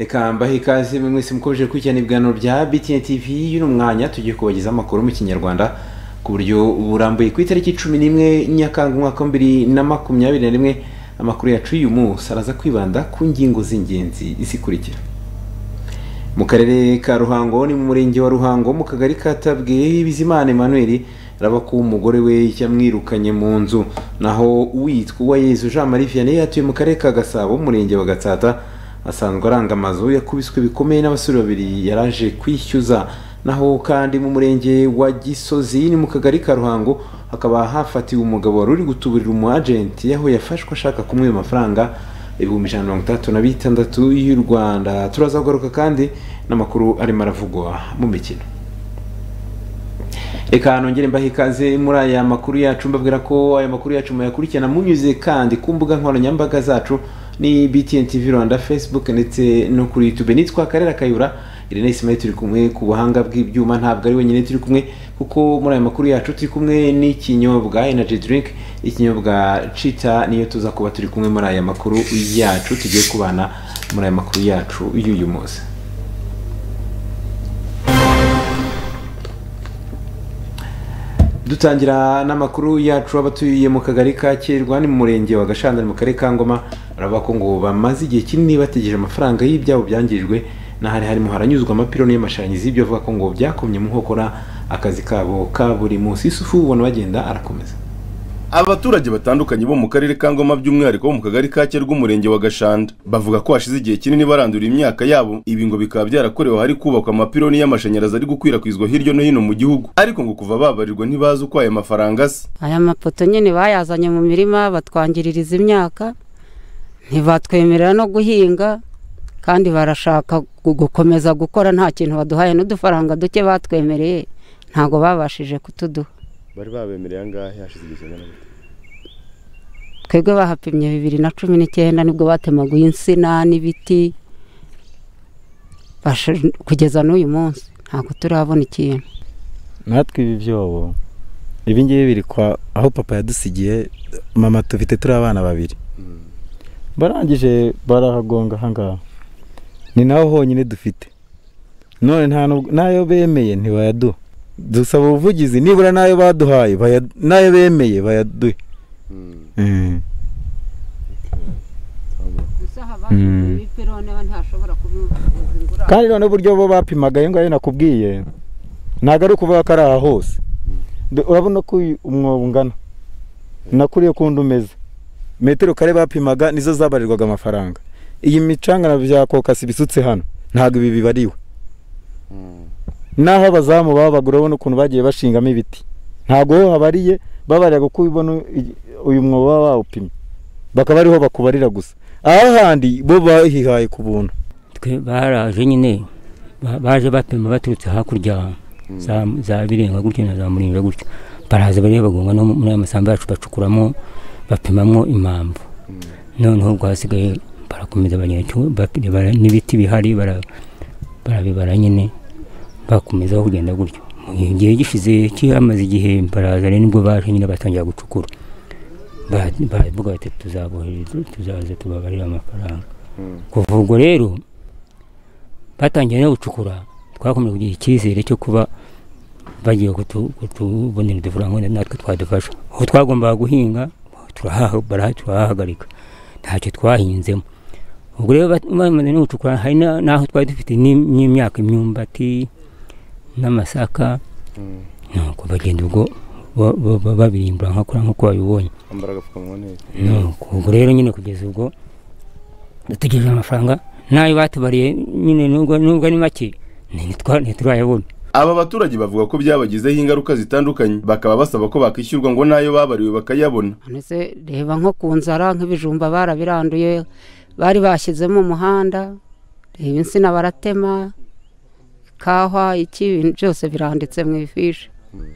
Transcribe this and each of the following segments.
reka mbahe ikaze mwe mwese mukomeje gukurikirana ibiganiro bya BTN TV y'uno mwanya tugiye kubagezaho amakuru mu kinyarwanda ku buryo burambuye ku itariki cumi n'imwe nyakanga umwaka wa bibiri na makumyabiri na rimwe amakuru yacu y'uyu munsi araza kwibanda ku ngingo z'ingenzi zikurikira. Mu karere ka ruhango ni mu murenge wa ruhango mu kagari ka tabwe bizimana emmanuel araba ko umugore we yamwirukanye mu nzu. Naho uwitwa uwayezu jean marie vianney atuye mu karere ka gasabo umurenge wa gatsata asanzwe aranga amazu yakubiswe bikomeye n'abasore babiri yaraje kwishyuza. Naho kandi mu murenge wa gisozi ni mu kagari ka ruhango hakaba hafatiwe umugabo wari uri gutuburira umu agenti aho yafashwe ashaka kumwiba amafaranga ibihumbi ijana na mirongo itandatu na bitandatu y'u rwanda. Turaza kugaruka kandi n'amakuru arimo aravugwa mu mikino. Reka nongere mbahe ikaze muri aya makuru yacu mbabwira ko aya makuru yacu muyakurikirana munyuze kandi ku mbuga nkoranyambaga zacu ni btn tv rwanda facebook ndetse no kuri youtube. Nitwa karera kayura irene isimaye turi kumwe ku buhanga bw'ibyuma ntabwo ari wenyine turi kumwe kuko muri aya makuru yacu turi kumwe n'ikinyobwa energy drink. Ikinyobwa cita niyo tuza kuba turi kumwe muri aya makuru yacu tugiye kubana muri aya makuru yacu y'uyu munsi. Dutangira n'amakuru yacu abatuye mu kagari ka kirwa ni mu murenge wa gashandari mu karere ka ngoma. Baravuga ko ngo bamaze igihe kinini bategereje amafaranga y'ibyabo byangijwe n'ahari harimo haranyuzwa amapironi y'amashanyarazi ibyo avuga ko ngo byakomye mu nkokora akazi kabo ka buri munsi. Isufu ubona bagenda arakomeza. Abaturage batandukanye bo mu karere ka ngoma by'umwihariko bo mu kagari ka kerwa umurenge wa gashanda bavuga ko hashize igihe kinini barandura imyaka yabo. Ibi ngo bikaba byarakorewe hari kubakwa amapironi y'amashanyarazi ari gukwirakwizwa hirya no hino mu gihugu. Ariko ngo kuva babarirwa ntibazi uko aya mafaranga asa. Aya mapoto nyine bayazanye mu mirima batwangiririza imyaka. Ntibatwemerera no guhinga kandi barashaka gukomeza gukora nta kintu baduhaye n'udufaranga duke batwemereye ntabwo babashije kutuduha. Bari babemereye angahe hashize igihe kingana gute? Twebwe bahapimye bibiri na cumi n'icyenda ni bwo batemaguye insina n'ibiti kugeza n'uyu munsi. Ntabwo turabona ikintu. Natwe ibi byobo ibi ngibi biri kwa aho papa yadusigiye mama tufite turi abana babiri. Barangije barahagonga ahangaha. Ni naho honyine dufite. None n'ayo bemeye ntibayaduha dusaba ubuvugizi nibura n'ayo baduhaye n'ayo bemeye bayaduhe. Kandi noneho uburyo bo bapimaga ayo ngayo nakubwiye ntabwo ari ukuvuga ko ari aha hose. Urabona ko umwobo ungana. Nakuriye kundi umeze metero kare bapimaga nizo zabarirwaga amafaranga. Iyi micanga na bya kokasi bisutse hano. Ntabwo ibi bibariwe. N'aho abazamu babaga urabona ukuntu bagiye bashingamo ibiti. Ntabwo ho habariye babarira uko ubona uyu mwobo baba bawupimye. Bakaba ariho bakubarira gusa. Aho handi bo bahihaye ku buntu. Baraje nyine baje bapima baturutse hakurya za birenga gutya na za muringa gutya baraza bagonga no muri aya masamba yacu bacukuramo bapimamo impamvu. Noneho ubwo hasigaye barakomeza n'ibiti bihari barabibara nyine bakomeza kugenda gutyo. Mu gihe gishize cyamaze igihe baraza ni bwo baje nyine batangira gucukura. Baravuga bati tuzabohereza tuzaza tubabarira amafaranga. Kuva ubwo rero batangiye no gucukura twakomeje kugira icyizere cyo kuba bagiye kutubonera udufaranga natwe twadufasha aho twagombaga guhinga turahahagarika ntacyo twahinzemo. Ubwo rero bamaze no gucukura hari n'aho twari dufite n'imyaka imyumbati n'amasaka nuko bagenda ubwo babirimbura nkakora nk'uko babibonye. Ubwo rero nyine kugeza ubwo dutegereje amafaranga n'ayo batubariye nyine nubwo ari make ntiturayabona aba baturage bavuga ko byabagizeho ingaruka zitandukanye. Bakaba basaba ko bakwishyurwa ngo n'ayo babariwe bakayabona. Reba nko ku nzara nk'ibijumba barabiranduye bari bashyizemo umuhanda reba insina baratema kahwa iki ibintu byose biranditse mu ifishi.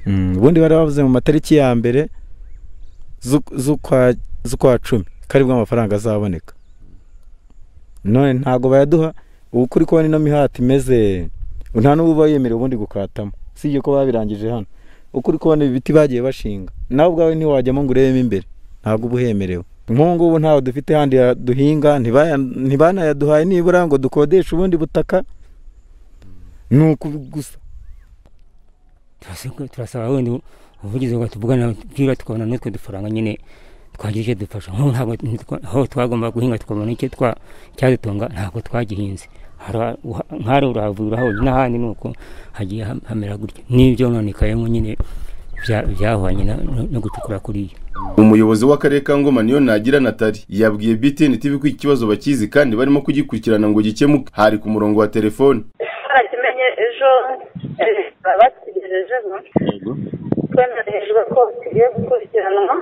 Ubundi bari bavuze mu matariki ya mbere z'ukwa cumi ko ari bwo amafaranga azaboneka. None ntabwo bayaduha ubu kuri kubona ino mihati imeze nta n'ubu uba yemerewe ubundi gukatamo. Usibye ko babirangije hano. Uko uri kubona biti bagiye bashinga. Nawe ubwawe ntiwajyamo ngo urebemo imbere. Ntabwo uba uhemerewe. Nk'ubu ngubu ntawe dufite handi duhinga ntibanayaduhaye nibura ngo dukodeshe ubundi butaka. Ni uku gusa. Turasaba- wenda ubuvugizi tuvugana bwira tukabona n'utwo dufaranga nyine twagira icyo dufasha. Nk'ubu ntabwo twagomba guhinga tukabona icyo cyadutunga ntabwo twagihinze. Nk'ahari urahavura honyine n'ahandi ni uko hagiye ham- hamera gutya. N'ibyo nonekayemo nyine bya- byahwanye no gucukura kuriya umuyobozi w'akarere ka ngoma niyo nagira natali. Yabwiye btn tv ko iki kibazo bakizi kandi barimo kugikurikirana ngo gikemuke. Hari ku murongo wa telefoni barakimenye ejo eh, bategerejeho twemerejwe ko kigiye gukurikiranwa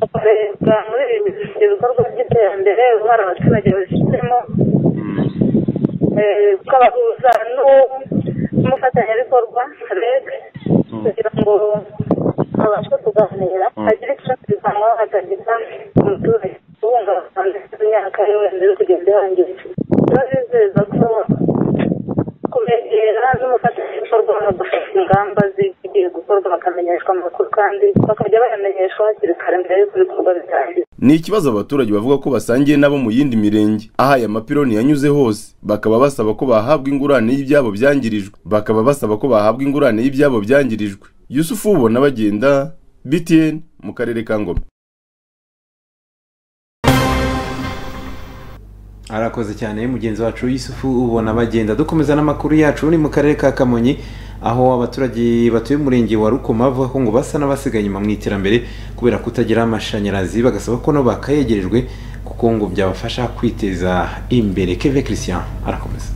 hakarebwa muri ibi bikorwa by'iterambere uruhare abaturage babifitemo tukabahuza n'umufatanyabikorwa reg kugira ngo babashe kuganira hagire icyo kivanwa hatagira umuturage ubungabunga imyaka ye wenda iri kugenda yangirika turabizeza ko kubegera n'umufatanyabikorwa bagafata ingamba zigiye gukorwa bakamenyeshwa amakuru kandi bakajya bayamenyeshwa hakiri kare mbere y'uko ibikorwa bitangira ni ikibazo abaturage bavuga ko basangiye nabo mu yindi mirenge. Aho aya mapironi yanyuze hose. Bakaba basaba ko bahabwa ingurane y'ibyabo byangirijwe. Bakaba basaba ko bahabwa ingurane y'ibyabo byangirijwe. Yusufu ubona bagenda btn mu karere ka ngoma. Arakoze cyane mugenzi wacu yusufu ubona bagenda. Dukomeza n'amakuru yacu ni mu karere ka kamonyi aho abaturage batuye umurenge wa rukoma bavuga ko ngo basa n'abasigaye mu iterambere kubera kutagira amashanyarazi. Bagasaba ko nabo bakayegerejwe kuko ngo byabafasha kwiteza imbere. Keve christian arakomeza.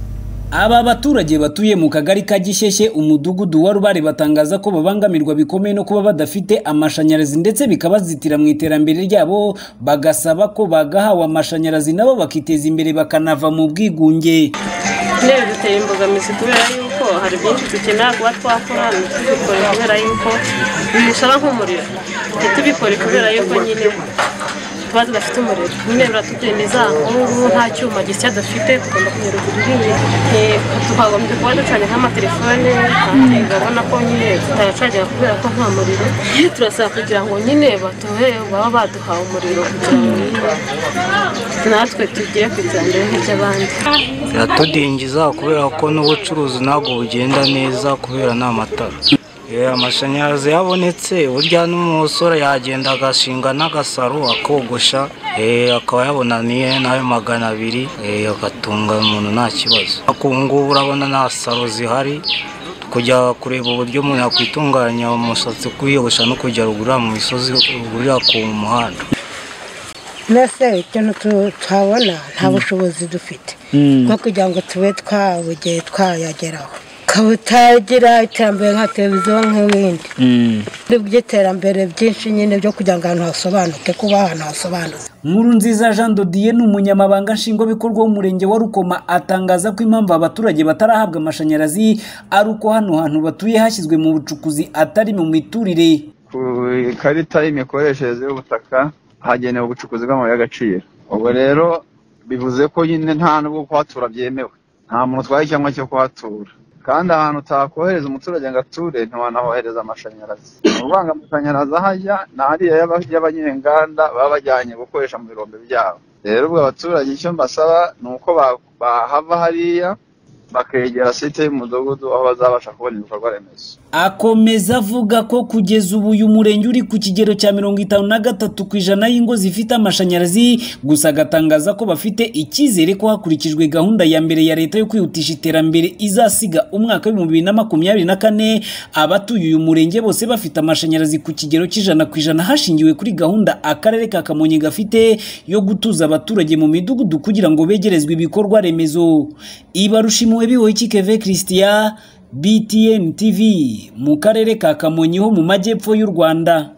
Aba baturage batuye mu kagari ka Gishyeshye umudugudu wa Rubare batangaza ko babangamirwa bikomeye no kuba badafite amashanyarazi ndetse bikabazitira mu iterambere ryabo bagasaba ko bagahawe amashanyarazi nabo bakiteza imbere bakanava mu bwigunge. Intebe duteye imbogamizi kubera yuko hari byinshi dukenera kuba twakora ntitubikore kubera yuko bisaba nk'umuriro. Ntitubikore kubera yuko nyine tuba tudafite umuriro. Nyine biratudindiza nk'ubu nta cyuma gisya dufite tugomba kugera kugiriya tukagombye kuba ducanye nk'amatelefone urabona ko nyine tutayacagira kubera ko nta muriro. Turasaba kugira ngo nyine batuhe baba baduhawe umuriro. Kugira ngo natwe tugere ku iterambere nk'iry'abandi. Biratudingiza kubera ko n'ubucuruzi ntabwo bugenda neza kubera nta matara amashanyarazi yabonetse. Burya n'umusore yagenda agashinga n'agasaro akogosha. Akaba yabona niye n'ayo magana abiri. Agatunga umuntu nta kibazo. Ngubu urabona nta saro zihari. Kujya kureba uburyo umuntu yakwitunganya umusatsi kwiyogosha no kujya rugurira mu misozi rugurira ku muhanda. Mbese ikintu tu- twabona nta bushobozi dufite bwo kugira ngo tube twabugeye twayageraho. Ukaba utagira iterambere nka televiziyo nk'ibindi. By'iterambere byinshi nyine byo kugira ngo ahantu hasobanuke kuba ahantu hasobanutse Nkuru nziza Jean Dodier ni umunyamabanga nshingwabikorwa w'umurenge wa Rukoma atangaza ko impamvu abaturage batarahabwa amashanyarazi ari uko hano hantu batuye hashyizwe mu bucukuzi atari mu miturire. Ku ikarita y'imikoreshereze y'ubutaka hagenewe ubucukuzi bw'amabuye y'agaciro. Ubwo rero bivuze ko nyine nta n'ubwo kuhatura byemewe. Nta muntu utwaye icyangombwa cyo kuhatura. Kandi ahantu utakohereza umuturage ngo ature ntiwanahohereza amashanyarazi. Ni ukuvuga ngo amashanyarazi aho ajya ni ariya y'aba- y'abanyenganda baba bajyanye gukoresha mu birombe byabo. Rero ubwo abaturage icyo mbasaba ni uko ba- bahava hariya bakegera site y'umudugudu aho bazabasha kubona ibikorwa remezo. Akomeza avuga ko kugeza ubu uyu murenge uri ku kigero cya mirongo itanu na gatatu ku ijana y'ingo zifite amashanyarazi gusa agatangaza ko bafite icyizere ko hakurikijwe gahunda ya mbere ya leta yo kwihutisha iterambere izasiga umwaka w'ibihumbi bibiri na makumyabiri na kane abatuye uyu murenge bose bafite amashanyarazi ku kigero cy'ijana ku ijana hashingiwe kuri gahunda akarere ka kamonyi gafite yo gutuza abaturage mu midugudu kugira ngo begerezwe ibikorwa remezo. Ibarushimuwe bihoye keve christian btn tv mu karere ka kamonyi ho mu majyepfo y'u rwanda.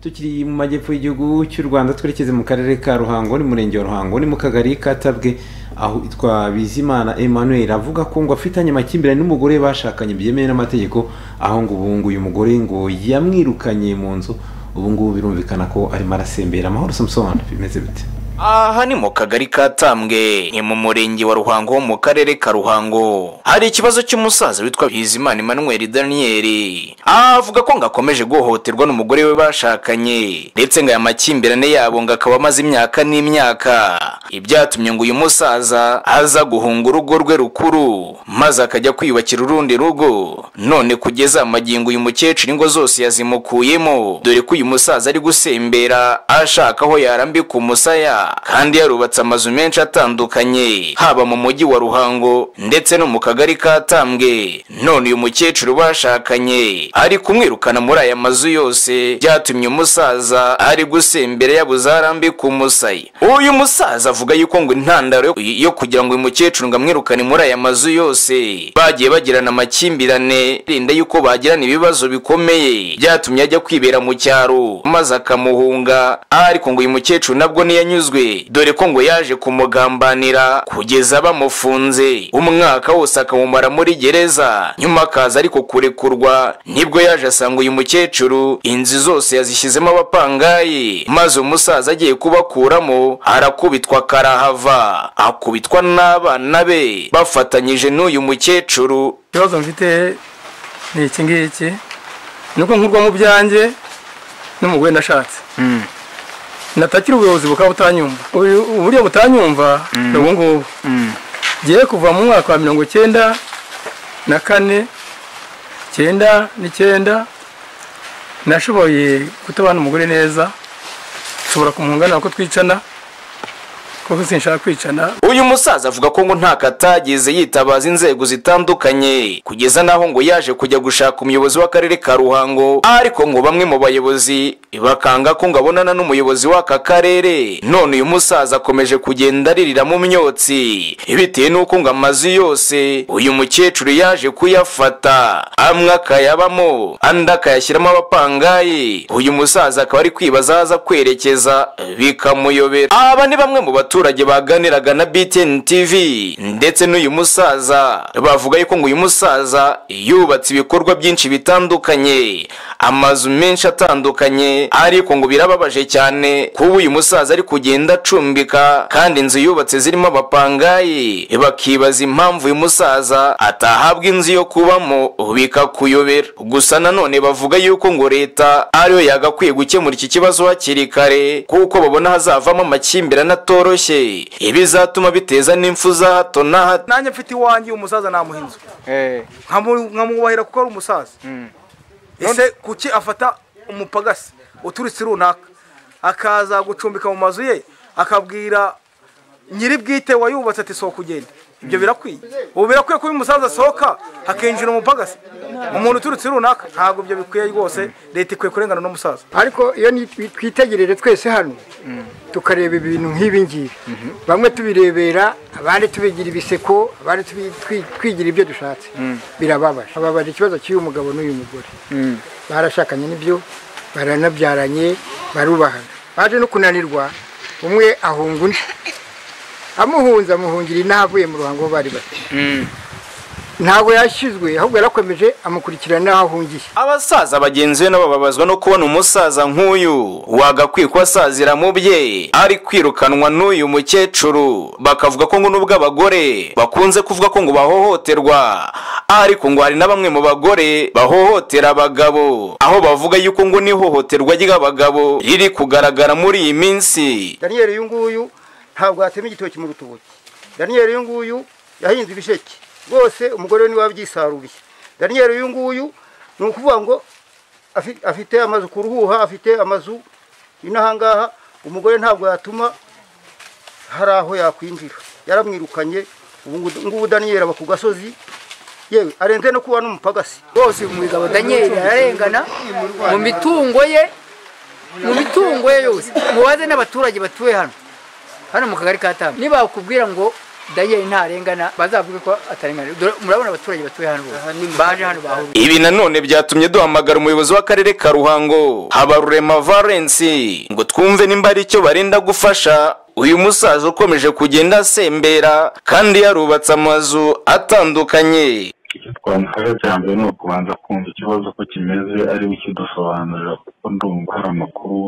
Tukiri mu majyepfo y'igihugu cy'u rwanda twerekeze mu karere ka ruhango ni murenge wa ruhango ni mu kagari ka tabwe aho itwa bizimana emmanuel avuga ko ngo afitanye amakimbirane n'umugore bashakanye byemewe n'amategeko aho ngo ubu ngo uyu mugore ngo yamwirukanye mu nzu ubu ngubu birumvikana ko arimo arasembera. Amahoro samusoni bimeze bite? Aha ni mu kagari ka tambwe ni mu murenge wa ruhango wo mu karere ka ruhango. Hari ikibazo cy'umusaza witwa bizimana emmanuel daniel. Avuga ko ngo akomeje guhohoterwa n'umugore we bashakanye ndetse ngo aya makimbirane yabo ngo akaba amaze imyaka n'imyaka. Ibyatumye ngo uyu musaza aza guhunga urugo rwe rukuru maze akajya kwiyubakira urundi rugo. None kugeza amagingo uyu mukecuru ingo zose yazimukuyemo dore ko uyu musaza ari gusembera ashaka aho yarambika umusaya. Kandi yarubatse amazu menshi atandukanye haba mu mujyi wa ruhango ndetse no mu kagari ka tambwe. None uyu mukecuru bashakanye ari kumwirukana muri aya mazu yose byatumye umusaza ari gusembera yabuze aho arambika umusaya uyu musaza avuga yuko ngo intandaro yo kugira ngo uyu mukecuru ngo amwirukane muri aya mazu yose bagiye bagirana amakimbirane rinda yuko bagirana ibibazo bikomeye. Byatumye ajya kwibera mu cyaro maze akamuhunga ariko ngo uyu mukecuru nabwo ntiyanyuzwe dore ko ngo yaje kumugambanira kugeza bamufunze. Umwaka wose akamumara muri gereza. Nyuma akaza ariko kurekurwa. Nibwo yaje asanga uyu mukecuru inzu zose yazishyizemo abapangayi. Maze umusaza agiye kubakuramo arakubitwa karahava akubitwa n'abana be. Bafatanyije n'uyu mukecuru. Ikibazo mfite ni iki ngiki? Ni uko nkurwa mu byanjye n'umugore nashatse. Natakira ubuyobozi bukaba butanyumva. Uburyo butanyumva ni ubu ngubu ngiye kuva mu mwaka wa mirongo icyenda na kane icyenda n'icyenda nashoboye kutabana umugore neza. Nshobora kumuhunganira ko twicana. Kuko sinshaka kwicana. Uyu musaza avuga ko ngo ntako atageze yitabaza inzego zitandukanye kugeza n'aho ngo yaje kujya gushaka umuyobozi w'akarere ka ruhango ariko ngo bamwe mu bayobozi bakanga ko ngo abonana n'umuyobozi w'aka karere. None uyu musaza akomeje kugenda aririra mu myotsi. Bitewe n'uko ngo amazu yose uyu mukecuru yaje kuyafata amwe akayabamo andi akayashyiramo abapangayi. Uyu musaza akaba ari kwibaza aza kwerekeza bikamuyobera. Aba ni bamwe mu baturage abaturage baganiraga na BTN TV ndetse n'uyu musaza bavuga yuko ngo uyu musaza yubatse ibikorwa byinshi bitandukanye. Amazu menshi atandukanye ariko ngo birababaje cyane kuba uyu musaza ari kugenda acumbika kandi inzu yubatse zirimo abapangayi. Bakibaza impamvu uyu musaza atahabwa inzu yo kubamo bikakuyobera. Gusa nanone bavuga yuko ngo leta ariyo yagakwiye gukemura iki kibazo hakiri kare kuko babona hazavamo amakimbirane atoroshye. Ibizatuma biteza n'impfu za hato na hato. Nanjye mfite iwanjye umusaza namuha inzu nkamwubahira kuko ari umusaza. Ese kuki afata umupagasi uturutse runaka? Akaza gucumbika mu mazu ye akabwira nyiri bwite wayubatse ati sohoka ugende ibyo birakwiye. Ubu birakwiye ko uyu musaza asohoka hakinjira umupagasi. Umuntu uturutse runaka ntabwo ibyo bikwiye rwose. Leta ikwiye kurengana n'umusaza. Ariko iyo twitegereje twese hano tukareba ibintu nk'ibi ngibi. Bamwe tubirebera abandi tubigira ibiseko abandi twigira ibyo dushatse. Birababaje. Bababaje ikibazo cy'uyu mugabo n'uyu mugore. Barashakanye n'ibyo baranabyaranye barubahana. Baje no kunanirwa umwe ahunga undi. Amuhunze amuhungira inaha avuye mu ruhango bari bati. Ntabwo yashyizwe ahubwo yarakomeje amukurikirana n'aho ahungiye abasaza bagenzi be nabo babazwa no kubona umusaza nk'uyu wagakwiye ko asazira mu bye. Ari kwirukanwa n'uyu mukecuru. Bakavuga ko ngo nubwo abagore bakunze kuvuga ko ngo bahohoterwa. Ariko ngo hari na bamwe mu bagore bahohotera abagabo. Aho bavuga yuko ngo n'ihohoterwa ry'abagabo riri kugaragara muri iyi minsi. Daniyeli uyu nguyu ntabwo yatema igitoki mu rutoki. Daniyeli uyu nguyu yahinze ibisheke. Rwose umugore we ni we wabyisaruriye daniyeli uyu nguyu ni ukuvuga ngo afite amazu ku ruhuha afite amazu inaha ngaha umugore ntabwo yatuma hari aho yakwinjira. Yaramwirukanye. Ubu ngubu daniyeli aba ku gasozi. Yewe arenze no kuba n'umupagasi. Rwose umugabo daniyeli ararengana mu mitungo ye mu mitungo ye yose. Mubaze n'abaturage batuye hano. Hano mu kagari ka tamu niba bakubwira ngo dayeri ntarengana bazavuge ko atarengana. Murabona abaturage batuye hano baje hano bahuriye ibi nanone byatumye duhamagara umuyobozi w'akarere ka ruhango habarurema valensi ngo twumve nimba ari icyo barinda gufasha. Uyu musaza ukomeje kugenda asembera kandi yarubatse amazu atandukanye. Icyo twamusaba cya mbere ni ukubanza kumva ikibazo ko kimeze ari we ukidusobanurira kuko ndumva hari amakuru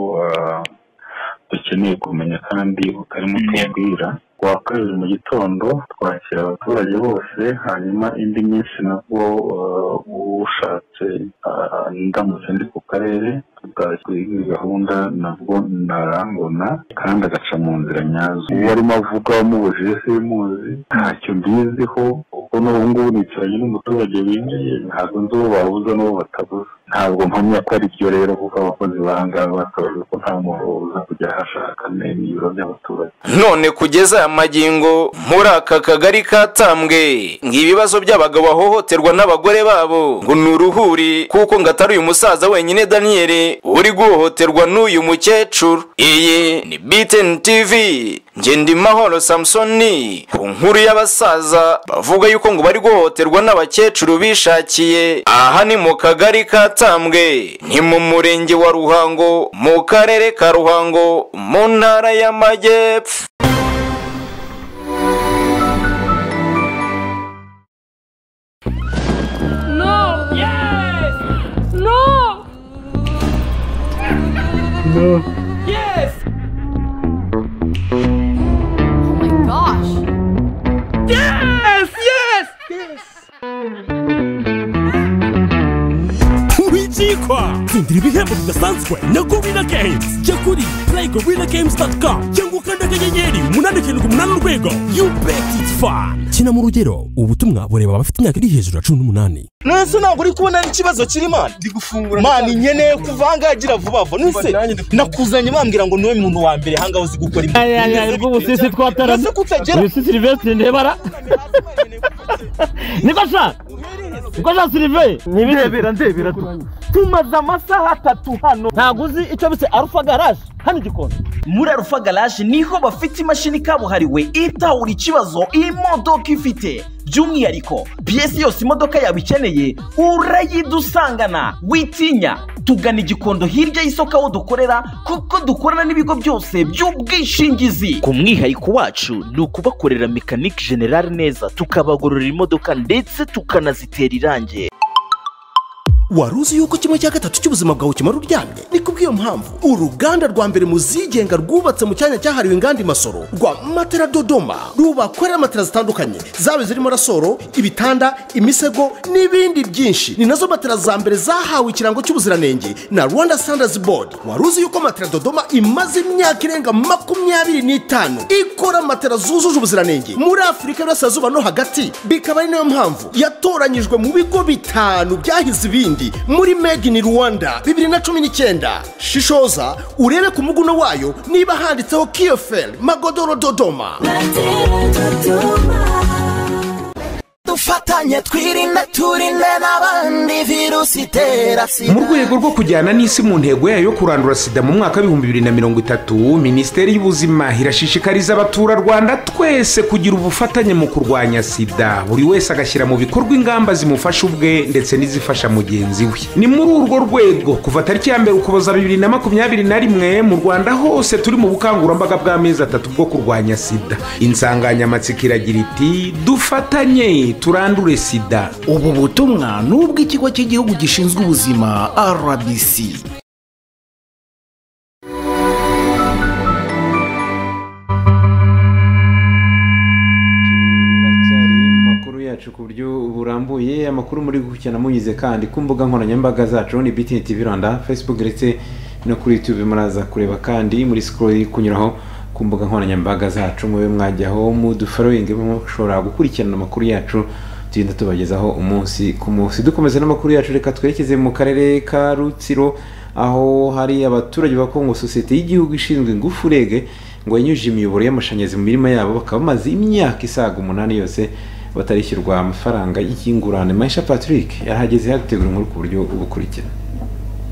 dukeneye kumenya kandi utarimo tubwira ku wa kabiri mu gitondo twakira abaturage bose hanyuma indi minsi nabwo uh, ushatse uh, ndamutse ndi ku karere bwakwiga gahunda nabwo narambona kandi agaca mu nzira nyazo. Uwo arimo avuga wamubujije simuzi ntacyo mbiziho kuko n'ubu ngubu nicaranye n'umuturage winjiye ntabwo nzi uwo babuza n'uwo batabuza ntabwo mpamya ko ari byo rero kuko abakozi bahangaha bakavuga ko nta muntu uza kujya ahashaka n'ibiro by'abaturage. None kugeza magingo muri aka kagari katambwe ng'ibibazo by'abagabo bahohoterwa n'abagore babo. Ngo ni uruhuri kuko ngo atari uyu musaza wenyine daniyeli uri guhohoterwa n'uyu mukecuru. Iyi ni btn tv njye ndi mahoro samusoni ku nkuru y'abasaza bavuga yuko ngo bari guhohoterwa n'abakecuru bishakiye. Aha ni mu kagari katambwe ni mu murenge wa ruhango mu karere ka ruhango mu ntara y'amajyepfo. No. Yes! Oh my gosh. Yes! Yes! Yes! Wicikwa tsindira ibihembo bidasanzwe na gorilla games. Jya kuri playgorillagames.com cyangwa ukanda akanyenyeri umunani karindwi umunani urwego you bet it's fun kina mu rugero ubutumwa bureba abafite imyaka iri hejuru ya cumi n'umunani. Nonese ntabwo uri kubona n'ikibazo kiri mani ndi gufungura mani nkeneye kuva ahangaha agira vuba vuba. Nonese nakuzanye bambwira ngo ni we muntu wa mbere ahangaha uzi gukora ibintu Aya, aya, bimeze rw'ubu bite. sisi twatarana. Nonese kutagera. Uyu si silivesitiri ndebara. Niko sha? Niko sha silive ndebera ndebera tumaze amasaha atatu hano. Ntabwo uzi icyo bise arufa garaje hano igikoni muri arufa garaje ni ho bafite imashini kabuhariwe itahura ikibazo imodoka ifite. By'umwihariko piyesi yose imodoka yawe ikeneye urayidusangana. Witinya tugana igikondo hirya y'isoko aho dukorera kuko dukorana n'ibigo byose by'ubwishingizi. Ku mwihariko wacu ni ukubakorera mekanike generale neza tukabagororera imodoka ndetse tukanazitera irangi. Wari uzi yuko kimwe cya gatatu cy'ubuzima bwawe kimara uryamye? Ni kubw'iyo mpamvu uruganda rwa mbere mu zigenga rwubatse mu cyanya cyahariwe inganda imasoro rwa matera dodoma. Rubakorera matera zitandukanye. Zaba zirimo rasoro ibitanda imisego n'ibindi byinshi. Ni na zo matera za mbere zahawe ikirango cy'ubuziranenge na rwanda standards board. Wari uzi yuko matera dodoma imaze imyaka irenga makumyabiri n'itanu? Ikora matera zujuje ubuziranenge muri afurika y'uburasirazuba no hagati. Bikaba ari na yo mpamvu yatoranyijwe mu bigo bitanu byahize ibindi. Muri made in rwanda. Bibiri na cumi n'icyenda. Shishoza urebe ku muguno wayo niba handitseho kiyoferi magodoro dodoma dufatanye twirinde turinde n'abandi virusi itera sida. Mu rwego rwo kujyana n'isi mu ntego yayo yo kurandura sida mu mwaka w'ibihumbi bibiri na mirongo itatu minisiteri y'ubuzima irashishikariza abaturarwanda twese kugira ubufatanye mu kurwanya sida. Buri wese agashyira mu bikorwa ingamba zimufasha ubwe ndetse n'izifasha mugenzi we. Ni muri urwo rwego kuva tariki ya mbere ukuboza bibiri na makumyabiri na rimwe mu rwanda hose turi mu bukangurambaga bw'amezi atatu bwo kurwanya sida. Insanganyamatsiko iragira iti dufatanye turandure sida. Ubu butumwa ni ubw'ikigo cy'igihugu gishinzwe ubuzima rbc ku buryo burambuye amakuru muri gukurikirana muyize kandi ku mbuga nkoranyambaga zacu ni BTN TV Rwanda Facebook ndetse no kuri YouTube muraza kureba kandi muri scroll iri kunyuraho ku mbuga nkoranyambaga zacu mube mwajyaho mudufollowing mushobora gukurikirana amakuru yacu tugenda tubagezaho umunsi ku munsi. Dukomeza n'amakuru yacu reka twerekeze mu karere ka Rutsiro aho hari abaturage bavuga ngo sosiyete y'igihugu ishinzwe ingufu rege ngo yanyujije imiyoboro y'amashanyarazi mu mirima yabo bakaba bamaze imyaka isaga umunani yose batarishyurwa amafaranga y'ingurane maisha patrick yarahageze yadutegura inkuru ku buryo bukurikira.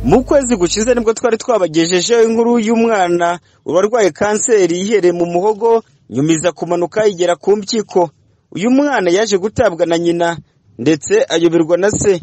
Mu kwezi gushize ni bwo twari twabagejejeho inkuru y'umwana warwaye kanseri yihereye mu muhogo nyuma iza kumanuka igera ku mpyiko. Uyu mwana yaje gutabwa na nyina ndetse ayoberwa na se.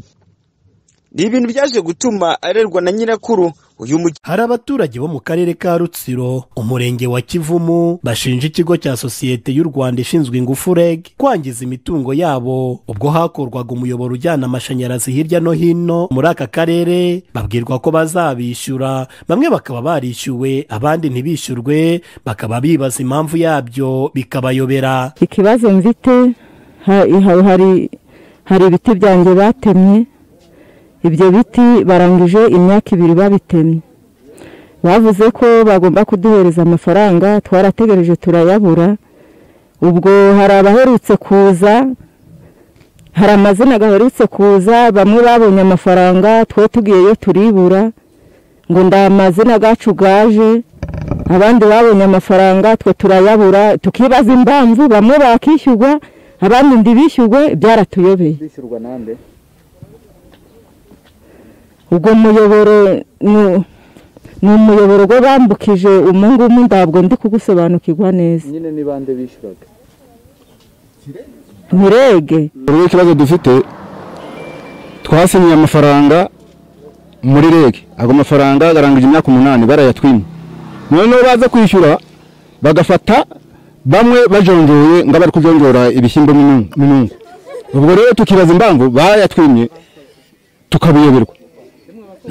Ni ibintu byaje gutuma arerwa na nyirakuru uyu mu hari abaturage bo mu karere ka rutsiro umurenge wa kivumu bashinja ikigo cya sosiyete y'u rwanda ishinzwe ingufu reg kwangiza imitungo yabo. Ubwo hakorwaga umuyoboro ujyana amashanyarazi hirya no hino muri aka karere babwirwa ko bazabishyura. Bamwe bakaba barishyuwe abandi ntibishyurwe bakaba bibaza impamvu yabyo bikabayobera. Ikibazo mfite ha- ha- hari hari ibiti byanjye batemye. Ibyo biti barangije imyaka ibiri babitemye. Bavuze ko bagomba kuduhereza amafaranga twarategereje turayabura ubwo hari abaherutse kuza hari amazina gaherutse kuza bamwe babonye amafaranga twe tugiyeyo turibura ngo nda amazina gacu gaje abandi babonye amafaranga twe turayabura. Tukibaza impamvu bamwe bakishyurwa abandi ntibishyurwe byaratuyobeye. Ubwo muyoboro ni- umuyoboro ngo bambukije umungumu ntabwo ndi kugusobanukirwa neza. Nyine ni bande bishyuraga ntirege rero ikibazo dufite. Twasinyiye amafaranga muri rege. Ago mafaranga agarangije imyaka umunani barayatwimye. Noneho baza kwishyura bagafata bamwe bajonjoye ngo bari kujonjora ibishyimbo minungu ubwo rero tukibaza impamvu bayatwimye tukabuyoberwa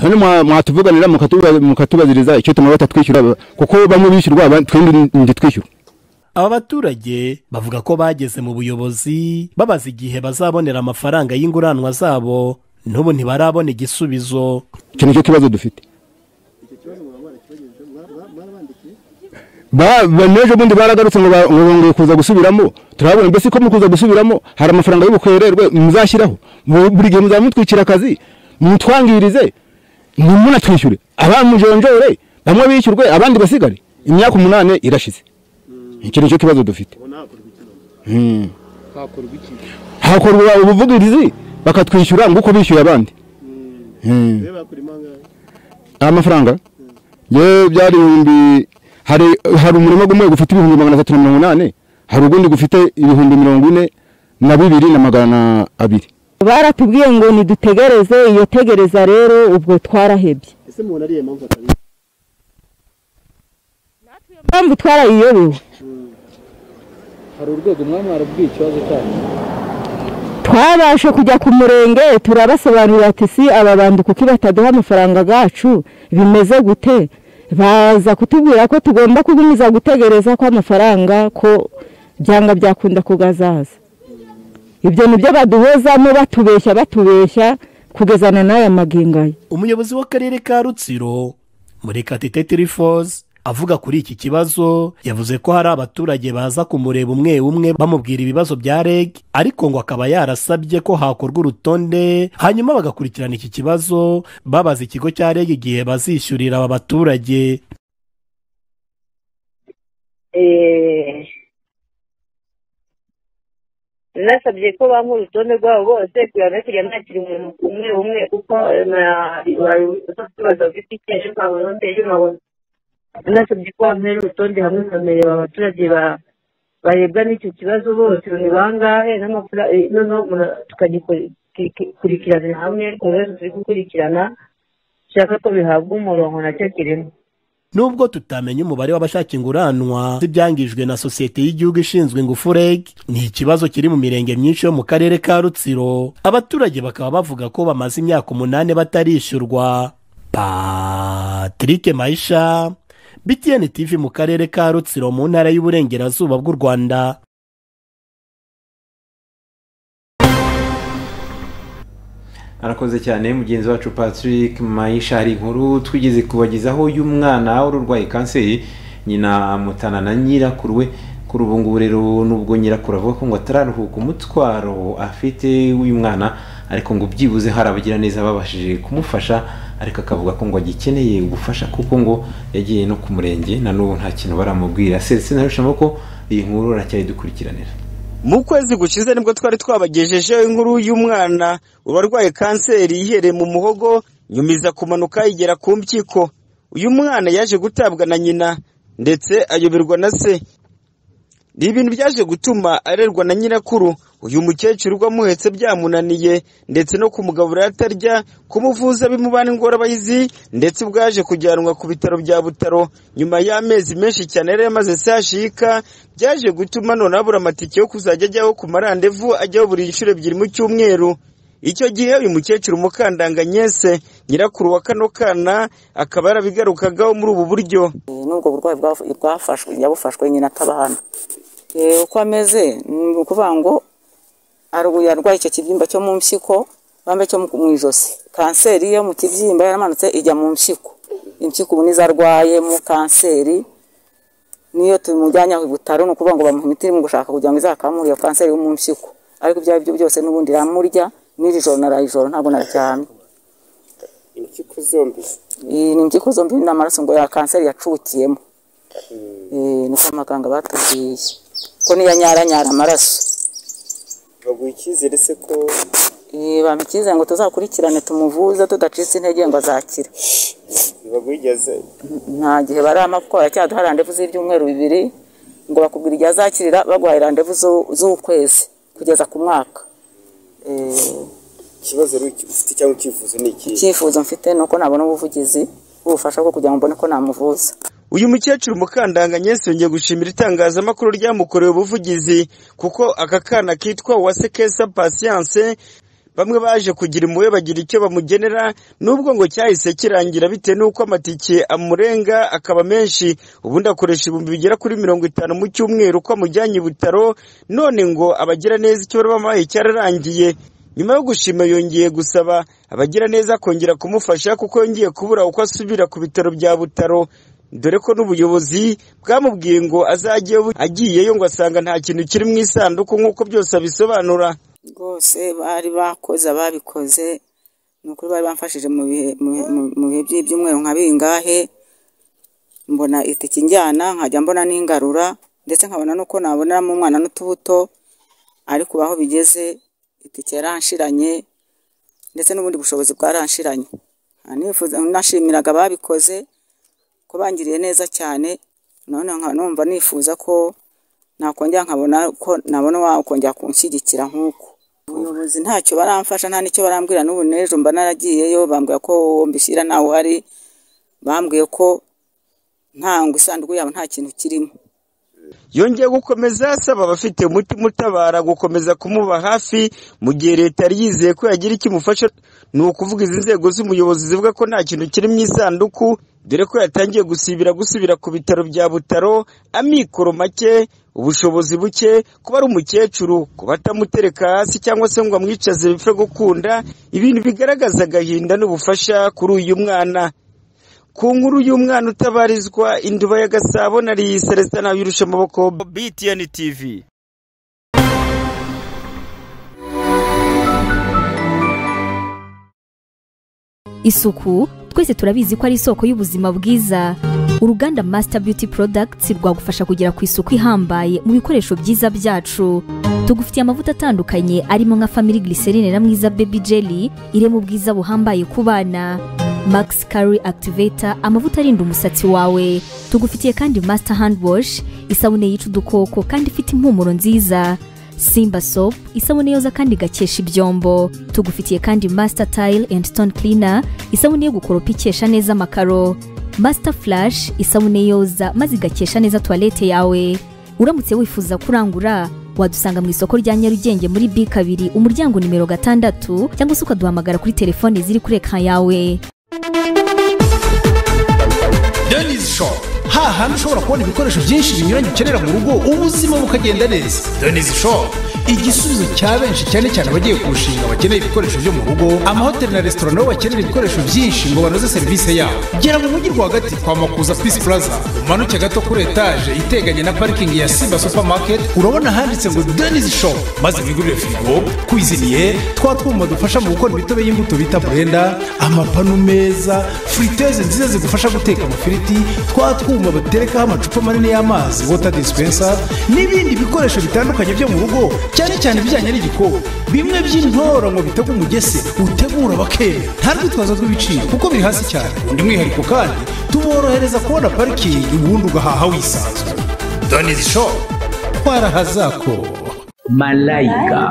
none mwa- mwatuvuganira mukatuba- mukatubaziriza icyo tuma batatwishyura kuko bamwe bishyurwa twebwe ntitwishyura aba baturage bavuga ko bageze mu buyobozi babaza igihe bazabonera amafaranga y'inguranwa zabo n'ubu ntibarabona igisubizo. Icyo ni cyo kibazo dufite. N'ejo bundi baragarutse ngo ngo kuza gusubiramo. Turabona mbese ko mukuza gusubiramo hari amafaranga y'ubukwererwe muzashyiraho. Bu- buri gihe muzaba mutwikira akazi. Mutwangirize. Ntimunatwishyure abamujonjore bamwe bishyurwe abandi basigare. Imyaka umunani irashize. Icyo ni cyo kibazo dufite. Hmm. hakorwa iki ubuvugirizi bakatwishyura nguko bishyuye abandi. Hmm. amafaranga? Ye byari ibihumbi hari umurimo umwe gufite ibihumbi magana atatu na mirongo inani. Hari ugundi gufite ibihumbi mirongo ine na bibiri na magana abiri. Baratubwiye ngo nidutegereze iyo tegereza rero ubwo twarahebye. Ese mubona ariyo mpamvu atabizi mpamvu twarayiyobewe. Hari urwego mwaba mwarabwiye ikibazo cyanyu twabashe kujya ku murenge turabasobanurira ati si aba bantu kuko bataduha amafaranga gacu? Bimeze gute? Baza kutubwira ko tugomba kugumiza gutegereza ko amafaranga ko byanga byakunda kugazaza. Ibyo ni byo baduhozamo batubeshya batubeshya kugezana n'aya magingayo umuyobozi w'akarere ka rutsiro muri katete tirifozi avuga kuri iki kibazo yavuze ko hari abaturage baza kumureba umwe umwe bamubwira ibibazo bya reg ariko ngo akaba yarasabye ko hakorwa urutonde hanyuma bagakurikirana iki kibazo babaza ikigo cya reg igihe bazishyurira aba baturage. Eh, nasabye ko bampa urutonde rwabo bose kugira ngo kujya nakira umuntu umwe umwe kuko tubaza bafite icyeje nkabona ndeje nkabona nasabye ko bampera urutonde hamwe nkamereba abaturage ba- barebwa n'icyo kibazo bose ni bangahe n'amafaranga noneho umuntu tukagikurikirana hamwe ibibazo turi gukurikirana dushaka ko bihabwa umurongo na cyo kirimo nubwo tutamenya umubare w'abashaka inguranwa z'ibyangijwe na sosiyete y'igihugu ishinzwe ingufu reg ni ikibazo kiri mu mirenge myinshi yo mu karere ka rutsiro. Abaturage bakaba bavuga ko bamaze imyaka umunani batarishyurwa. Patrick mayisha btn tv mu karere ka rutsiro mu ntara y'uburengerazuba bw'u rwanda. Arakoze cyane mugenzi wacu patrick mayisha hari inkuru twigeze kubagezaho y'umwana wari urwaye kanseri nyina amutana na nyirakuru we. Kuri ubu ngubu rero nubwo nyirakuru avuga ko ngo atararuhuka umutwaro afite w'uyu mwana ariko ngo byibuze hari abagiraneza babashije kumufasha ariko akavuga ko ngo agikeneye ubufasha kuko ngo yagiye no ku murenge na n'ubu nta kintu baramubwira. Seretse narushamo ko iyi nkuru aracyayidukurikiranira mu kwezi gushize ni bwo twari twabagejejeho inkuru y'umwana warwaye kanseri yihereye mu muhogo nyuma iza kumanuka igera ku mpyiko. Uyu mwana yaje gutabwa na nyina ndetse ayoberwa na se. Ni ibintu byaje gutuma arerwa na nyirakuru. Uyu mukecuru ubwo amuhetse byamunaniye ndetse no kumugaburira atarya kumuvuza bimubana ingorabahizi ndetse ubwo yaje kujyanwa ku bitaro bya butaro. Nyuma y'amezi menshi cyane yari yamaze sashika byaje gutuma none abura amatike yo kuzajya ajyaho ku marandevu ajyaho buri inshuro ebyiri mu cyumweru. Icyo gihe uyu mukecuru mukandanga nyese nyirakuru wa kano kana akaba yarabigarukagaho muri ubu buryo. N'ubwo burwayi bwa- bwafashwe yabufashwe nyine ataba hano Eh, uko ameze ni ukuvuga ngo arwaye arwaye icyo kibyimba cyo mu mpyiko bambe cyo mu ijosi. Kanseri yo mu kibyimba yaramanutse ijya mu mpyiko. Impyiko ubu nizo arwayemo kanseri. Niyo tumujyanye ku bitaro ni ukuvuga ngo bamuha imiti iri mu gushaka kugira ngo izakamure iyo kanseri yo mu mpyiko. Ariko ibyo ari byo byose n'ubundi iramurya n'iri joro naraye ijoro ntabwo naryamye. Impyiko zombi. Iyi ni impyiko zombi n'amaraso ngo ya kanseri yacukiyemo Eh, niko abaganga batubwiye. Ko niyo anyaranyara amaraso. Baguha icyizere se ko Eh, bampa icyizere ngo tuzakurikirane tumuvuze tudacitse intege ngo azakira nta gihe barama kuko baracyaduha randevu z'ibyumweru bibiri ngo bakubwira igihe azakirira baguhaye randevu z'u- z'ukwezi kugeza ku mwaka. Eh, ikibazo ufite cyangwa icyifuzo ni iki icyifuzo mfite ni uko nabona ubuvugizi bufasha bwo kugira ngo mbone ko namuvuza. Uyu mukecuru mukandanga nyese yongeye gushimira itangazamakuru ryamukorewe ubuvugizi kuko aka kana kitwa uwase kesa pasiyanse bamwe baje kugira impuhwe bagira icyo bamugenera nubwo ngo cyahise kirangira bitewe n'uko amatike amurenga akaba menshi ubundi akoresha ibihumbi bigera kuri mirongo itanu mu cyumweru ko amujyanye i butaro none ngo abagira neza icyo bari bamuhaye cyararangiye. Nyuma yo gushima yongeye gusaba abagira neza kongera kumufasha kuko yongeye kubura uko asubira ku bitaro bya butaro. Dore ko n'ubuyobozi bwamubwiye ngo azajyeyo agiyeyo ngo asanga nta kintu kiri mu isanduku nk'uko byose abisobanura. Rwose bari bakoze ababikoze ni ukuri bari bamfashije mu bihe by'ibyumweru nka bingahe mbona itike injyana nkajya mbona n'ingarura ndetse nkabona n'uko naboneramo umwana n'utubuto ariko ubu aho bigeze itike yaranshiranye ndetse n'ubundi bushobozi bwaranshiranye nashimiraga ababikoze ko bangiriye neza cyane none numva nifuza ko nakongera nkabona ko nabona wakongera kunshyigikira nk'uko. Ubuyobozi ntacyo baramfasha nta n'icyo barambwira. N'ubu n'ejo mba naragiyeyo bambwira ko mbishyira ntawe uhari bambwiye ko nta ngo isanduku yabo nta kintu kirimo. Yongeye gukomeza asaba abafite umutima utabara gukomeza kumuba hafi mu gihe leta yari yizeye ko yagira icyo imufasha ni ukuvuga izi nzego z'umuyobozi zivuga ko nta kintu kiri mu isanduku. Dore ko yatangiye gusibira gusubira ku bitaro bya butaro amikoro make ubushobozi buke kuba ari umukecuru kuba atamutereka hasi cyangwa se ngo amwicaze bipfe gukunda ibintu bigaragaza agahinda n'ubufasha kuri uyu mwana. Ku nkuru y'umwana utabarizwa induba ya gasabo nari celestin nabirusha amaboko. Btn tv isuku twese turabizi ko ari isoko y'ubuzima bwiza. Uruganda masita beauty products rwagufasha kugera ku isuku ihambaye mu bikoresho byiza byacu. Tugufitiye amavuta atandukanye arimo nka family glycerine na mwiza baby jelly irema ubwiza buhambaye ku bana. Max curry activator amavuta arinda umusatsi wawe. Tugufitiye kandi master hand wash isabune yica udukoko kandi ifite impumuro nziza. Simba soap isabune yoza kandi igakesha ibyombo. Tugufitiye kandi master tile and stone cleaner isabune yo gukoropa ikesha neza amakaro. Master flash isabune yoza maze igakesha neza tuwalete yawe. Uramutse wifuza kurangura wadusanga mu isoko rya nyarugenge muri b kabiri umuryango nimero gatandatu cyangwa se ukaduhamagara kuri telefone ziri kuri ekara yawe. Dennis Shop hahandi ushobora kubona ibikoresho byinshi binyuranye ukenera mu rugo ubuzima bukagenda neza. Dennis Shop igisubizo cya benshi cyane cyane abagiye kurushinga bakeneye ibikoresho byo mu rugo amahoteli na resitora nabo bakenera ibikoresho byinshi ngo banoze serivisi yabo. Gera mu mujyi rwagati kwa makuza peace plaza umanuke gato kuri etaje iteganye na parikingi ya simba supermarket urabona handitse ngo Dennis Shop maze wigurire firigo kwiziniye twa twuma dufasha mu gukora imitobe y'imbuto bita blender amapanu meza friteze nziza zigufasha guteka amafiriti twa twuma baterekaho amacupa manini y'amazi water dispenser n'ibindi bikoresho bitandukanye byo mu rugo cyane cyane ibijyanye n'igikoni bimwe by'intora ngo bitega umugese utegura bakera nta rwitwazo rw'ibiciro kuko biri hasi cyane. Undi mwihariko kandi tuborohereza kubona parikingi ubundi ugahaha wisanzuye. Donizi shopu twarahazako malayika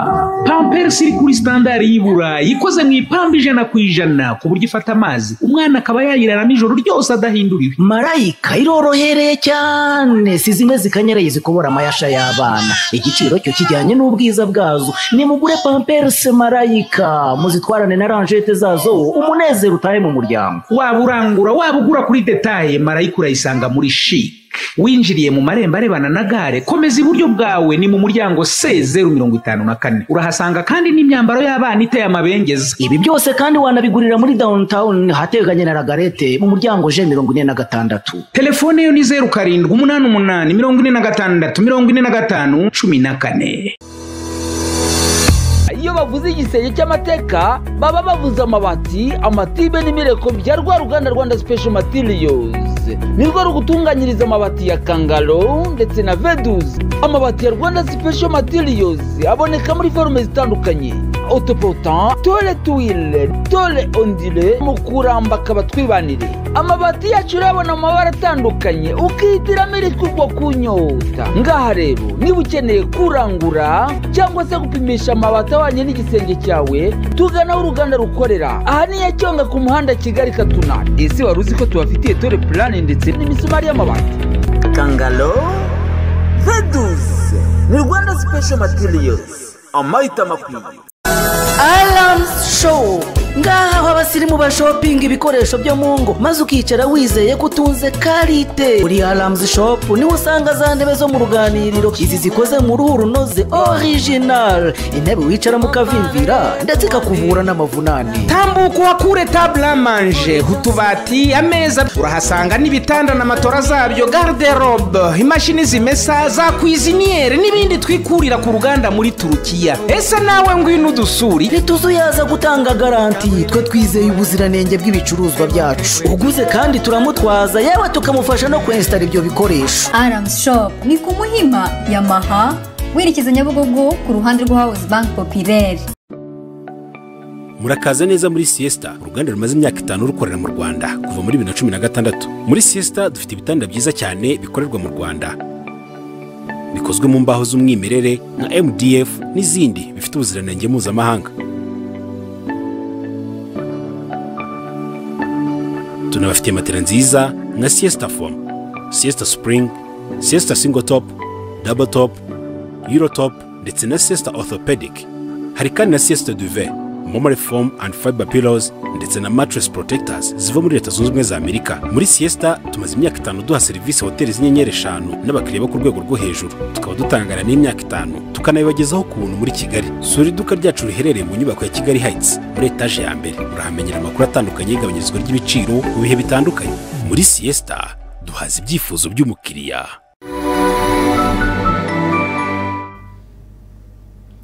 pamperisi iri kuri sitandari y'i burayi ikoze mu ipamba ijana ku ijana ku buryo ifata amazi. Umwana akaba yayirara nijoro ryose adahinduriwe marayika irorohereye cyane. Si zimwe zikanyaraye zikobora amayasha y'abana. Igiciro cyo kijyanye n'ubwiza bwazo. Nimugure pamperisi marayika muzitwarane na ranjete zazo. Umunezero utahe mu muryango. Waba urangura waba ugura kuri detaye. Marayika urayisanga muri shike winjiriye mu marembo arebana na gare komeza iburyo bwawe ni mu muryango c zeru mirongo itanu na kane. Urahasanga kandi n'imyambaro y'abana iteye amabengeza. Ibi byose kandi wanabigurira muri downtown hateganye na ragarete mu muryango je mirongo ine na gatandatu. Telefone yo ni zeru karindwi umunani umunani mirongo ine na gatandatu mirongo ine na gatanu cumi na kane. Iyo bavuze igisenge cy'amateka baba bavuze amabati amatibe n'imireko bya rwa ruganda rwanda special materials. Nirwo rugutunganyiriza amabati ya kangaro ndetse na veduzi amabati ya rwanda special materials aboneka muri forume zitandukanye. Autoportant tole tuwile tole ondile mu kuramba akaba twibanire amabati yacu urabona mu mabara atandukanye ukihitiramo irikugwa ku nyota ngaha rero niba ukeneye kurangura cyangwa se gupimisha amabati ahwanye n'igisenge cyawe tugana aho uruganda rukorera. Aha ni nyacyonga ku muhanda kigali katuna ese wari uzi ko tubafitiye tore purane ndetse n'imisumari y'amabati. Kangalo veduze ni rwanda special materials amahitamo akwiye aramusi showu ngaha aho abasirimu bashopinga ibikoresho byo mu ngo maze ukicara wizeye ko utunze karite. Muri aramusi shopu ni ho usanga za ntebe zo mu ruganiriro. Izi zikoze mu ruhu runoze orijinari intebe wicaramo ukavimvira ndetse ikakuvura n'amavunane. Tambuka uhakure tabula manje utubati ameza. Urahasanga n'ibitanda na matora zabyo garderobe imashini zimesa za kwiziniyeri n'ibindi twikurira ku ruganda muri turukiya. Ese nawe ngwino udusuri ntituzuyaza gutanga garanti. Twe twizeye ubuziranenge bw'ibicuruzwa byacu. Uguze kandi turamutwaza yewe tukamufasha no kwensitara ibyo bikoresho. Aramusi shopu ni ku muhima yamaha werekeza nyabugogo ku ruhande rwa hawuzi banki popireri murakaza neza muri siyesita uruganda rumaze imyaka itanu rukorera mu rwanda kuva muri bibiri na cumi na gatandatu. Muri siyesita dufite ibitanda byiza cyane bikorerwa mu rwanda. Bikozwe mu mbaho z'umwimerere nka mdf n'izindi bifite ubuziranenge mpuzamahanga. Tunabafitiye matera nziza nka siyesita fomu siyesita sipuringi siyesita singo topu dabo topu yuro topu ndetse na siyesita orthopedic. Hari kandi na siyesita duve momore fomu andi fiber pillows ndetse na mattress protectors ziva muri leta zunze ubumwe za amerika. Muri siyesita tumaze imyaka itanu duha serivisi hoteli z'inyenyeri eshanu n'abakiriya bo ku rwego rwo hejuru. Tukaba dutangana n'imyaka itanu tukanabibagezaho ku buntu muri kigali. Sura iduka ryacu riherereye mu nyubako ya kigali heights muri etaje ya mbere. Urahamenyera amakuru atandukanye y'igabanyirizwa ry'ibiciro mu bihe bitandukanye. Muri siyesita duhaza ibyifuzo by'umukiriya.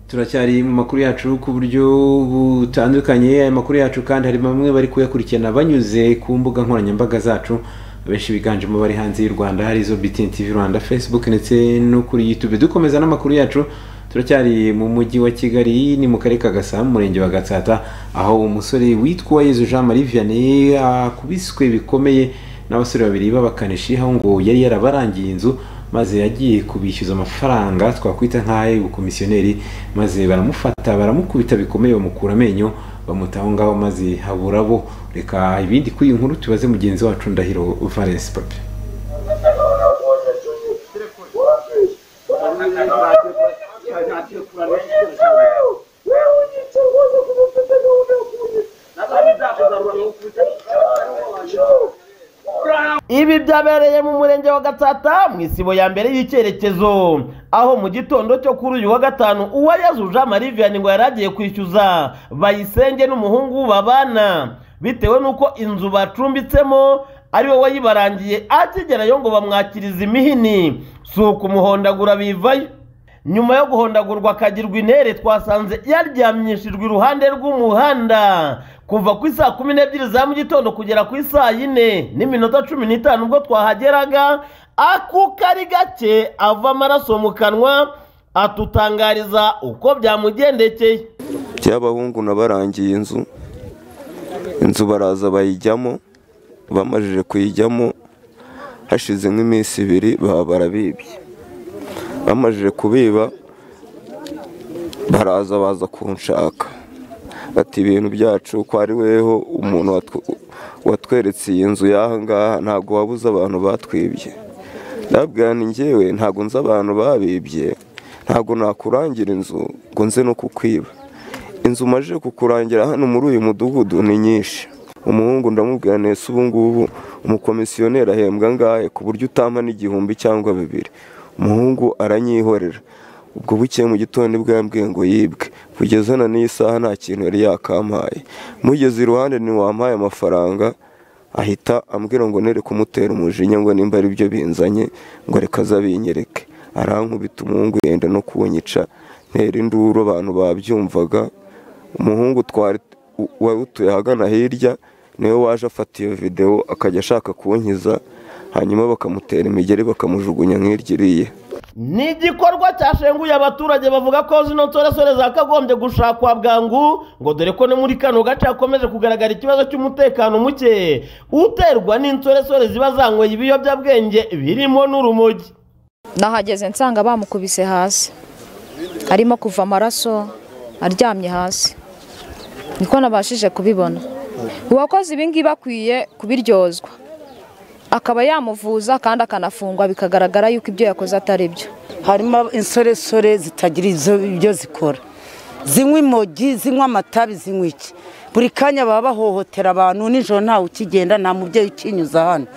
Turacyari mu makuru yacu ku buryo butandukanye. Aya makuru yacu kandi hari bamwe bari kuyakurikirana banyuze ku mbuga nkoranyambaga zacu. Abenshi biganjemo bari hanze y'u rwanda hari izo BTN TV rwanda facebook ndetse no kuri youtube. Dukomeza n'amakuru yacu. Turacyari mu mujyi wa kigali ni mu karere ka gasabo mu murenge wa gatsata. Aho umusore witwa yezu jean marie vianney akubiswe bikomeye n'abasore babiri b'abakanishi aho ngo yari yarabarangiye inzu. Maze yagiye kubishyuza amafaranga twakwita nk'ay'ubukomisiyoneri maze baramufata baramukubita bikomeye bamukura amenyo bamuta aho ngaho maze habura bo reka ibindi kuri iyi nkuru tubaze mugenzi wacu ndahiro valence pape ibi byabereye mu murenge wa gatsata mu isibo ya mbere y'icyerekezo. Aho mu gitondo cyo kuri uyu wa gatanu uwayezu jean marie vianney ngo yari agiye kwishyuza bayisenge n'umuhungu babana bitewe n'uko inzu bacumbitsemo ari we wayibarangiye akigerayo ngo bamwakirize imihini. Si ukumuhondagura bivayo. Nyuma yo guhondagurwa akagirwa intere twasanze yaryamyishijwe iruhande rw'umuhanda. Kuva ku isaa kumi n'ebyiri za mu gitondo kugera ku isaa yine n'iminota cumi n'itanu ubwo twahageraga akuka ari gake ava amaraso mu kanwa atutangariza uko byamugendekeye. By'abahungu nabarangiye inzu inzu baraza bayijyamo bamajije kuyijyamo hashize nk'iminsi ibiri baba barabibye. Bamajije kubiba baraza baza kunshaka. Ati ibintu byacu ko ari weho umuntu watw- watweretse iyi nzu y'aha ngaha ntabwo wabuze abantu batwibye. Ndabwira ni njyewe ntabwo nzi abantu babibye ntabwo nakurangira inzu ngo nze no kukwiba. Inzu umaze kukurangira hano muri uyu mudugudu ni nyinshi. Umuhungu ndamubwira nese ubu ngubu umukomisiyoneri ahembwa angahe ku buryo utampa n'igihumbi cyangwa bibiri? Umuhungu aranyihorera ubwo bukeye mu gitondo ni bwo yambwiye ngo yibwe. Kugeza na n'iyi saha nta kintu yari yakampaye. Mugeze iruhande ntiwampaye amafaranga ahita ambwira ngo nere kumutera umujinya ngo nimba ari byo binzanye ngo reka azabinyereke. Arankubita umuhungu yenda no kunyica. Ntera induru abantu babyumvaga. Umuhungu twari wari utuye ahagana hirya ni we waje afata iyo videwo akajya ashaka kunkiza. Hanyuma bakamutera imigeri bakamujugunya nk'iryiriye ni igikorwa cyashenguye abaturage bavuga ko zino nsoresore zakagombye gushakwa bwangu ngo dore ko no muri kano gace hakomeje kugaragara ikibazo cy'umutekano muke. Uterwa n'insoresore ziba zanyweye ibiyobyabwenge birimo n'urumogi. Nahageze nsanga bamukubise hasi. Arimo kuva amaraso aryamye hasi. Niko nabashije kubibona. Uwakoze ibingibi akwiye kubiryozwa. Akaba yamuvuza kandi akanafungwa bikagaragara yuko ibyo yakoze atari byo. Harimo insoresore zitagira ibyo zikora. Zinywa imogi zinywa amatabi zinywa iki? Buri kanya baba bahohotera abantu nijoro ntawe ukigenda nta mubyeyi ukinyuza hano.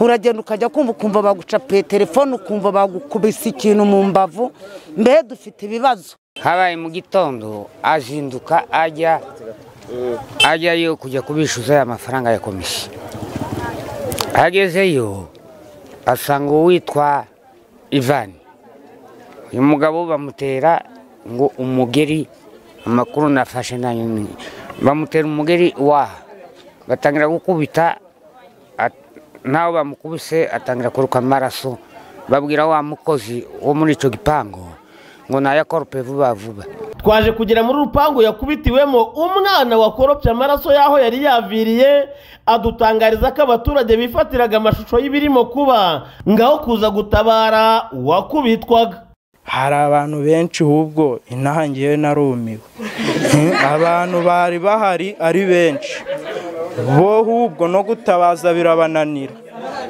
Uragenda ukajya kumva ukumva bagucapuye telefone ukumva bagukubise ikintu mu mbavu. Mbe dufite ibibazo. Habaye mu gitondo azinduka ajya ajyayo kujya kubishyuza aya mafaranga ya komisiyo. Agezeyo asanga uwitwa ivani uyu mugabo bamutera ngo umugeri amakuru nafashe ni bamutera umugeri waha batangira gukubita nawe bamukubise atangira kuruka amaraso. Babwira wa mukozi wo muri icyo gipangu. Ngo nayakorope vuba vuba. Twaje kugera muri rupangu yakubitiwemo umwana wakoropye amaraso y'aho yari yaviriye adutangariza ko abaturage bifatiraga amashusho y'ibirimo kuba ngaho kuza gutabara uwakubitwaga. Hari abantu benshi ahubwo inaha ngewe narumiwe. Abantu bari bahari ari benshi. Bo ahubwo no gutabaza birabananira.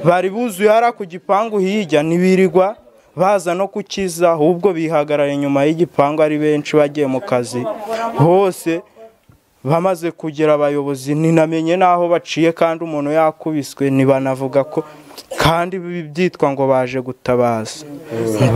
Bari buzuye hariya ku gipangu hirya ntibirirwa baza no kukiza ahubwo bihagarara inyuma y'igipangu ari benshi bagiye mu kazi. Hose bamaze kugera abayobozi. Ninamenye n'aho baciye kandi umuntu yakubiswe. Ntibanavuga ko kandi byitwa ngo baje gutabaza.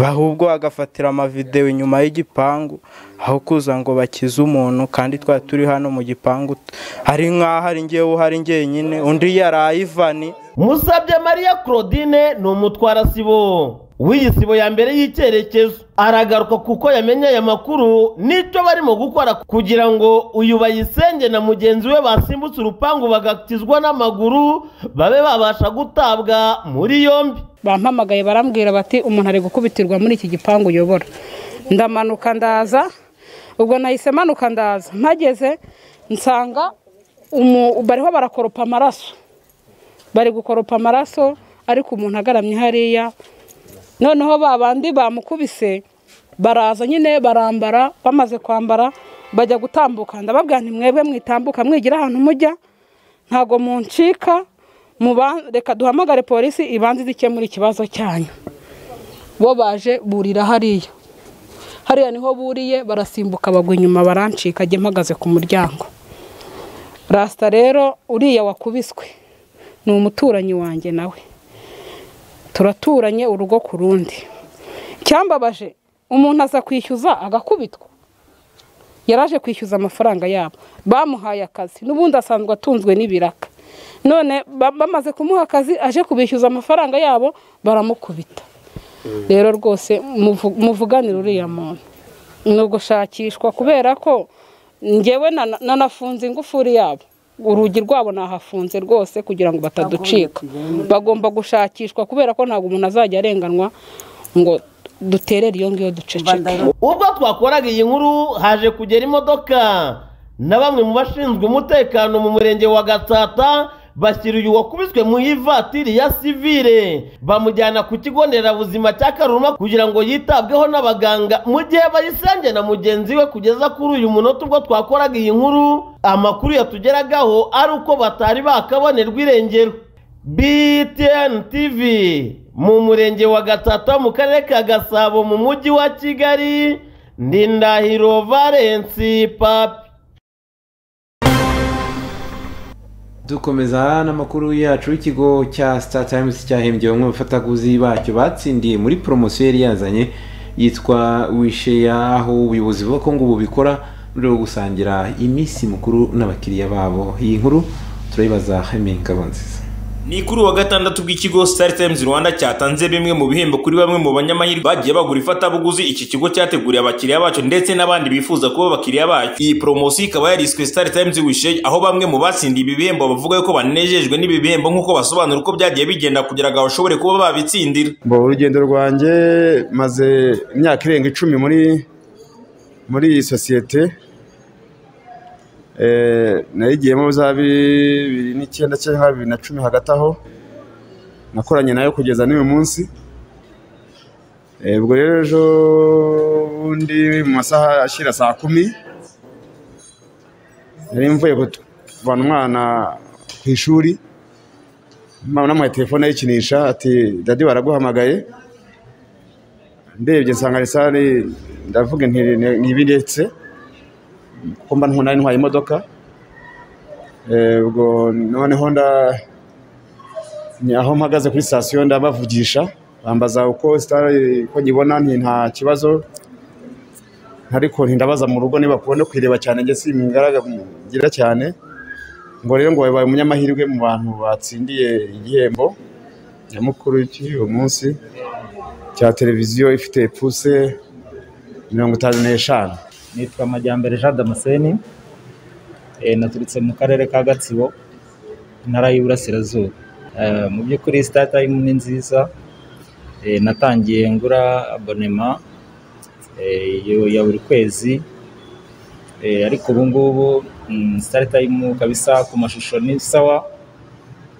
Ahubwo bagafatira amavidewo inyuma y'igipangu aho kuza ngo bakize umuntu kandi twari turi hano mu gipangu. Hari nk'aho ari ngewe uhari njyenyine undi yari ivani. Musabye mariya claudine ni umutwarasibo w'iyi sibo ya mbere y'icyerekezo. Aragaruka kuko yamenye aya makuru n'icyo barimo gukora kugira ngo uyu bayisenge na mugenzi we basimbutse urupangu bagakizwa n'amaguru babe babasha gutabwa muri yombi. Bampamagaye barambwira bati umuntu ari gukubitirwa muri iki gipangu uyobora ndamanuka ndaza ubwo nahise manuka ndaza. Mpageze nsanga bariho barakoropa amaraso. Bari gukoropa amaraso ariko umuntu agaramye hariya noneho ba bandi bamukubise baraza nyine barambara bamaze kwambara bajya gutambuka. Ndababwira nti mwebwe mwitambuka mwigira ahantu mujya ntabwo muncika reka duhamagare polisi ibanze ize ikemura ikibazo cyanyu. Bo baje burira hariya. Hariya ni ho buriye barasimbuka bagwa inyuma barancika ajya mpagaze ku muryango. Rasita rero uriya wakubiswe ni umuturanyi wanjye nawe. Turaturanye urugo ku rundi. Cyambabaje umuntu aza kwishyuza agakubitwa. Yaraje kwishyuza amafaranga yabo. Bamuhaye akazi n'ubundi asanzwe atunzwe n'ibiraka. None ba- bamaze kumuha akazi aje kubishyuza amafaranga yabo baramukubita. Rero rwose muvu- muvuganire uriya muntu. Ni ugushakishwa kubera ko ngewe nana- nanafunze ingufuri yabo. Urugi rwabo nahafunze rwose kugira ngo bataducika. Bagomba gushakishwa kubera ko ntabwo umuntu azajya arenganwa ngo duterere iyo ngiyo duceceke. Ubwo twakoraga iyi nkuru haje kugera imodoka. Na bamwe mu bashinzwe umutekano mu murenge wa gatsata bashyira uyu wakubiswe mu ivatiri ya sivire bamujyana ku kigo nderabuzima cya karuma kugira ngo yitabweho n'abaganga mu gihe bayisenge na mugenzi we kugeza kuri uyu munota ubwo twakoraga iyi nkuru. Amakuru yatugeragaho ari uko batari bakabonerwa irengero. Btn tv mu murenge wa gatata mu karere ka gasabo mu mujyi wa kigali ndindahiro valensi papi. Dukomeza n'amakuru yacu y'ikigo cya star times cyahembye bamwe bafataguzi bacyo batsindiye muri poromosiyo yari yazanye yitwa wisheya aho ubuyobozi buvuga ko ngo ubu bikora mu rwego rwo gusangira iminsi mukuru n'abakiriya babo. Iyi nkuru turayibaza hemi nziza ni kuri uwa gatandatu bw'ikigo Star Times Rwanda cyatanze bimwe mu bihembo kuri bamwe mu banyamahirwe bagiye bagura ifatabuguzi iki kigo cyateguriye abakiriya bacu ndetse n'abandi bifuza kuba abakiriya bacu iyi poromosiyo ikaba yariswe Star Times Wishe aho bamwe mu batsindiye ibi bihembo bavuga ko banejejwe n'ibi bihembo nk'uko basobanura uko byagiye bigenda kugira ngo bashobore kuba babitsindira. Bo urugendo rwanjye maze imyaka irenga icumi muri muri iyi sosiyete nayigiyemo za bibiri n'icyenda cyangwa bibiri na cumi hagati aho nakoranye na yo kugeza n'uyu munsi Eh, ubwo rero ejo bundi mu masaha ashyira saa kumi nari mvuye kuvana umwana ku ishuri namuhaye telefone ayikinisha ati dadi baraguhamagaye ndebye nsanga risari ndavuga nti ni ibi ndetse kuko mba nari ntwaye imodoka. Eh, ubwo noneho nda aho mpagaze kuri sitasiyo ndabavugisha bambaza uko ko nyibona nta kibazo. Ariko ntindabaza mu rugo niba kubona kwireba cyane njye simbigaragara cyane. Ngo rero ngo babaye umunyamahirwe mu bantu batsindiye igihembo. Nyamukuru cy'uyu munsi. Cya televiziyo ifite puse mirongo itanu n'eshanu. Nitwa Majyambere Jean Damascene eh, naturutse mu karere ka Gatsibo intara y'Iburasirazuba Eh, mu by'ukuri Star Time ni nziza Eh, natangiye ngura abonema ya buri kwezi. Ariko ubu ngubu mm, Star Time kabisa ku mashusho ni sawa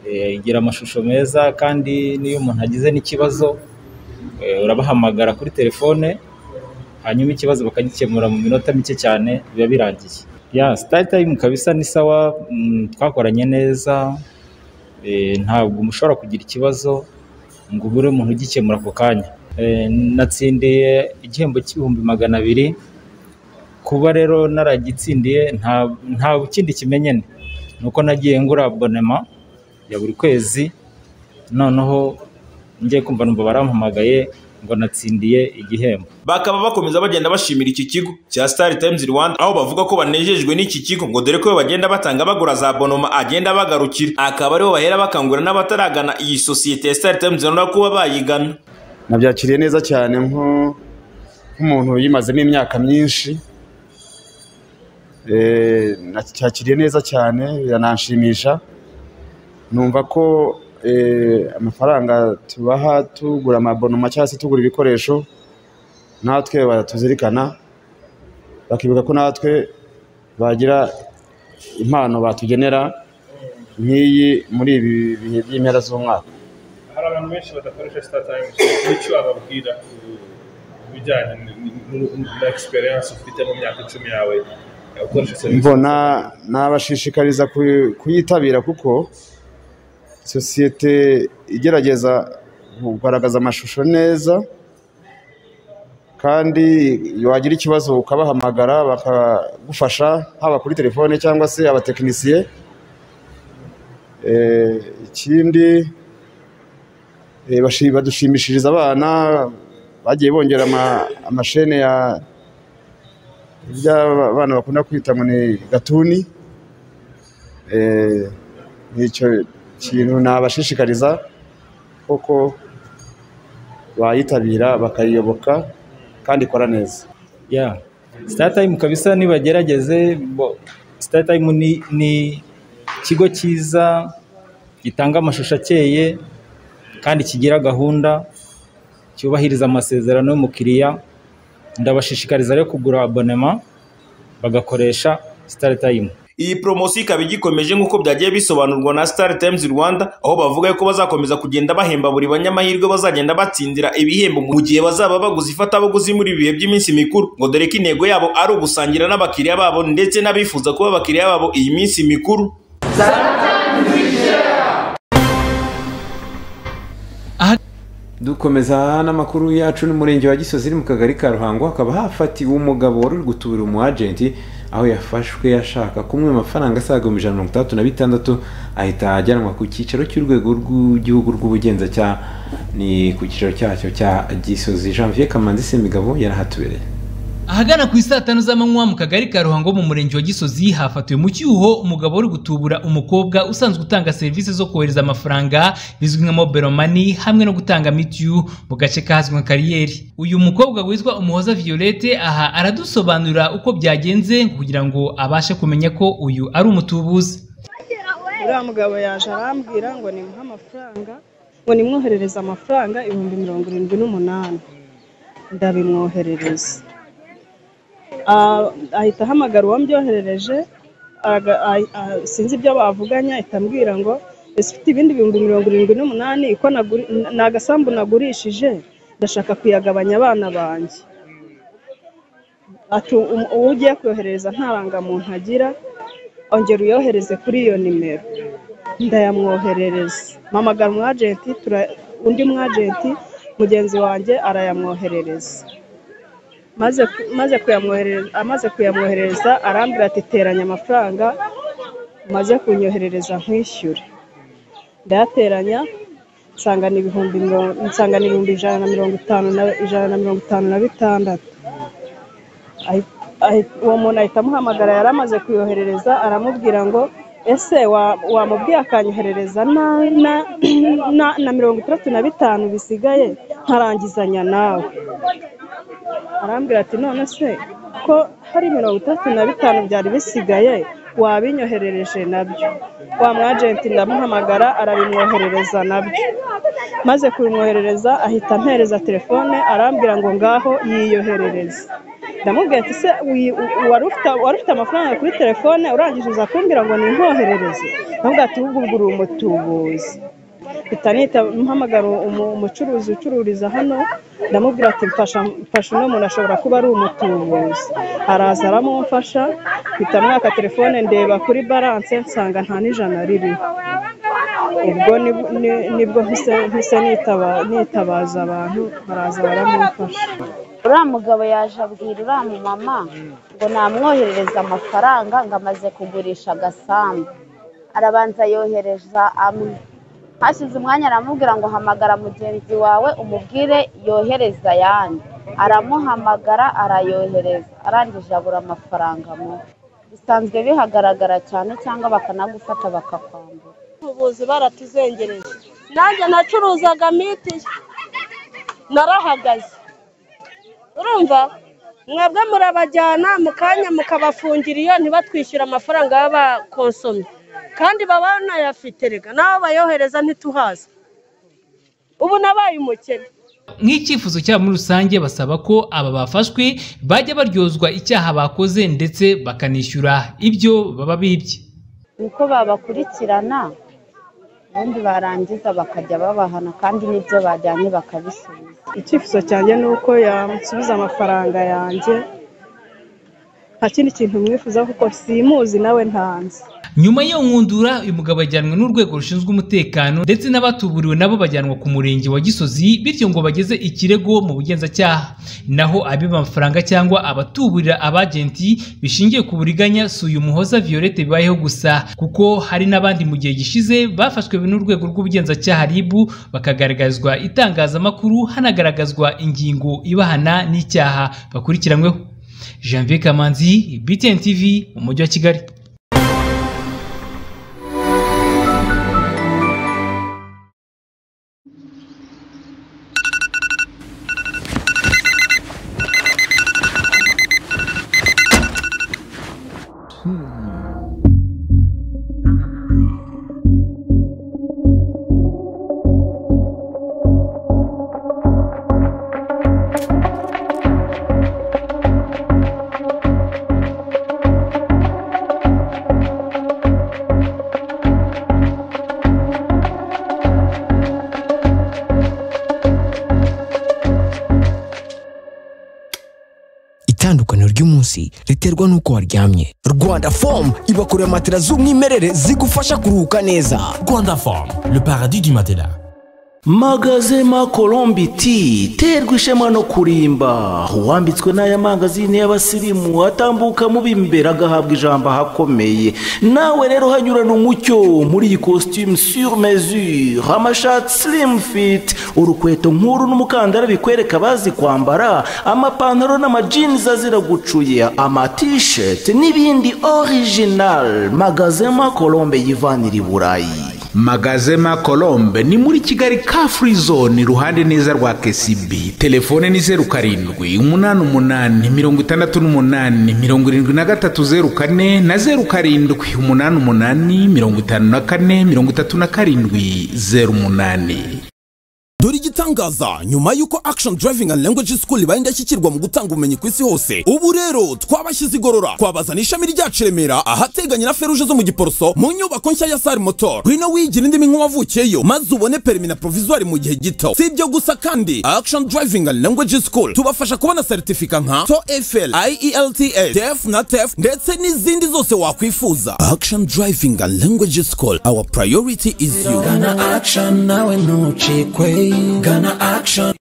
igira amashusho meza kandi n'iyo umuntu agize n'ikibazo urabahamagara kuri telefone hanyuma ikibazo bakagikemura mu minota mike cyane biba birangiye. Ya Star Time kabisa ni sawa mm, twakoranye neza eh, ntabwo mushobora kugira ikibazo ngo ubure umuntu ugikemura ako kanya. Eh, natsindiye igihembo cy'ibihumbi magana abiri kuba rero naragitsindiye nta kindi kimenyane ni uko nagiye ngura abonema ya buri kwezi noneho ngiye kumva numva barampamagaye ngo natsindiye igihembo. Bakaba bakomeza bagenda bashimira iki kigo. Cya Star Times Rwanda aho bavuga ko banejejwe n'iki kigo ngo dore ko bagenda batanga bagura za bonoma agenda bagarukira. Akaba ari bo bahera bakangurira n'abataragana iyi sosiyete ya Star Times Rwanda kuba bayigana. Nabyakiriye neza cyane nko- nk'umuntu uyimazemo imyaka myinshi. Eh, nacyakiriye neza cyane birananshimisha numva ko amafaranga tubaha tugura amabonoma cyangwa se tugura ibikoresho natwe batuzirikana bakibuka ko natwe bagira impano batugenera nk'iyi muri ibi bihe by'impera z'umwaka. Hari abantu benshi badakoresha star times. N'icyo wababwira ku bijyanye na experience ufite mu myaka icumi yawe mbona nabashishikariza kuyi- kuyitabira kuko sosiyete igerageza kugaragaza amashusho neza kandi wagira ikibazo ukabahamagara bakagufasha haba kuri telefone cyangwa se abatekinisiye. Eh, ikindi eh, badushimishiriza abana bagiye bongera ama- amashene ya abana bakunda kwita ngo ni gatuni. Eh, kintu nabashishikariza koko bayitabira bakayiyoboka kandi ikora neza. Ya Star Time kabisa nibagerageze Time ni, ikigo cyiza gitanga amashusho akeye kandi kigira gahunda cyubahiriza amasezerano y'umukiriya. Ndabashishikariza rero kugura abonema bagakoresha Star Time. Iyi poromosiyo ikaba igikomeje nk'uko byagiye bisobanurwa na Star Times Rwanda aho bavuga ko bazakomeza kugenda bahemba buri banyamahirwe bazagenda batsindira ibihembo mu gihe bazaba baguze ifatabuguzi muri ibi bihe by'iminsi mikuru. Ngo dore ko intego yabo ari ugusangira n'abakiriya babo ndetse n'abifuza kuba abakiriya babo iyi minsi mikuru. Dukomeza n'amakuru yacu n'umurenge wa gisozi iri mu kagari ka ruhango hakaba hafatiwe umugabo wari uri gutubura umu agenti aho yafashwe ashaka kumwe amafaranga asaga ibihumbi ijana na mirongo itandatu na bitandatu ahita ajyanwa ku cyicaro cy'urwego rw'igihugu rw'ubugenzacyaha. Ni ku cyicaro cyacyo cya gisozi janvier kamanzi semigabo yarahatubereye. Ahagana ku isaa tanu z'amanywa mu kagari ka ruhango mu murenge wa gisozi hafatiwe mu cyuho umugabo uri gutubura umukobwa usanzwe utanga serivisi zo kohereza amafaranga bizwi nka mobile money hamwe no gutanga mitiyu mu gace kazwi nka kariyeri. Uyu mukobwa witwa umuhoza violette aha aradusobanurira uko byagenze kugira ngo abashe kumenya ko uyu ari umutubuzi. Uriya mugabo yaje arambwira ngo nimuhe amafaranga? Ngo nimwoherereze amafaranga ibihumbi mirongo irindwi n'umunani. Ndabimwoherereza. Ahita ahamagara uwambyoherereje ah- ah, sinzi ibyo bavuganye ahita ambwira ngo ese ufite ibindi bihumbi mirongo irindwi n'umunani? Ko ni agasambu nagurishije? Ndashaka kuyagabanya abana banjye. "Um- uwo ugiye koherereza nta rangamuntu agira ongera uyohereze kuri iyo nimero. Ndayamwoherereza. Mpamagara umwajenti undi mwajenti mugenzi wanjye arayamwoherereza. Amaze kuyamwoherereza arambwira ati teranya amafaranga maze kunyoherereza nkwishyure. Ndayateranya nsanga ni ibihumbi ijana na mirongo itanu na bitandatu. Uwo muntu ahita amuhamagara yari amaze kuyoherereza aramubwira ngo ese wa- wamubwiye akanyoherereza na, mirongo itandatu na bitanu bisigaye? Nkarangizanya nawe. Arambwira ati none se ko hari mirongo itandatu na bitanu byari bisigaye wabinyoherereje na byo? Wa mwajenti ndamuhamagara arabimwoherereza na byo. Maze kubimwoherereza ahita ampereza telefone arambwira ngo ngaho yiyoherereze. Ndamubwira ati se wari ufite amafaranga kuri telefone? Urangije uza kumbwira ngo nimwoherereze? Ndamubwira ati ahubwo ubwo uri umutubuzi. Mpita mpamagara umu- umucuruzi ucururiza hano. Ndamubwira ati mfasha uno muntu ashobora kuba ari umutubuzi. Araza aramumfasha mpita mwaka telefone ndeba kuri balance nsanga nta n'ijana ririho ubwo nib- ni- ni bwo mpise mpise nitaba- nitabaza abantu baraza baramumfasha uriya mugabo yaje abwira uriya mumama ngo namwoherereze amafaranga ngo amaze kugurisha agasambu. Arabanza yohereza amwe hashize umwanya aramubwira ngo hamagara mugenzi wawe umubwire yohereza ayandi. Aramuhamagara arayohereza. Arangije abura amafaranga mu bisanzwe bihagaragara cyane cyangwa bakanagufata bakakwambura. Ubuvuzi baratuzengereje. Nanjye nacuruzaga mitiyu narahagaze. Urumva? Mwebwe murabajyana mu kanya mukabafungira iyo ntibatwishyure amafaranga baba bakonsomye kandi baba banayafite rega nabo bayohereza ntituhaze. Ubu nabaye umukene. Nk'icyifuzo cyabo muri rusange basaba ko aba bafashwe bajya baryozwa icyaha bakoze ndetse bakanishyura ibyo baba bibye. Niko babakurikirana ubundi barangiza bakajya babahana kandi n'ibyo bajyanye bakabisubiza. Icyifuzo cyanjye ni uko yamusubiza amafaranga yanjye nta kindi kintu mwifuza kuko simuzi nawe ntanzi nyuma y'iyo nkundura uyu mugabo ajyanwe n'urwego rushinzwe umutekano ndetse n'abatuburiwe nabo bajyanwa ku murenge wa gisozi bityo ngo bageze ikirego mu bugenzacyaha. Naho abiba amafaranga cyangwa abatuburira abagenti bishingiye ku buriganya si uyu muhoza violette bibayeho gusa kuko hari n'abandi mu gihe gishize bafashwe n'urwego rw'ubugenzacyaha RIB bakagaragazwa itangazamakuru hanagaragazwa ingingo ibahana n'icyaha bakurikiranyweho. Janvier Kamanzi BTN TV mu mujyi wa Kigali. Z'umwimerere zigufasha kuruhuka neza Rwanda Farm, le paradis du matelas. Magazema colombi ti terwa ishema no kurimba. Uwambitswe n'aya mangazini y'abasirimu atambuka mu b'imbere agahabwa ijambo ahakomeye. Nawe rero hanyurana umucyo muri iyi costume sur mesure. Amashati slim fit urukweto nk'uru n'umukandara bikwereka abazi kwambara amapantaro n'amajinizi azira gucuye amatisheti n'ibindi original. Magazema colombe yivanira i burayi. Magazema colombe ni muri kigali ka free zone iruhande neza rwa kcb telefone ni zeru karindwi umunani umunani mirongo itandatu n'umunani mirongo irindwi na gatatu zeru kane na zeru karindwi umunani umunani mirongo itanu na kane mirongo itatu na karindwi zeru umunani. Dore igitangaza nyuma y'uko action driving and language school ibaye indashyikirwa mu gutanga ubumenyi ku isi hose ubu rero twabashyize igorora. Twabazana ishami ryacu remera ahateganye na feruje zo mu giporoso mu nyubako nshya ya sari motor. Ngwino wigira indimi nk'uwavukiyeyo maze ubone perimi na provisoire mu gihe gito. Si ibyo gusa kandi action driving and language school tubafasha kubona seritifika nka to efl ielts tef na tef ndetse n'izindi zose wakwifuza. Action driving and language school our priority is you. Action nawe gana action.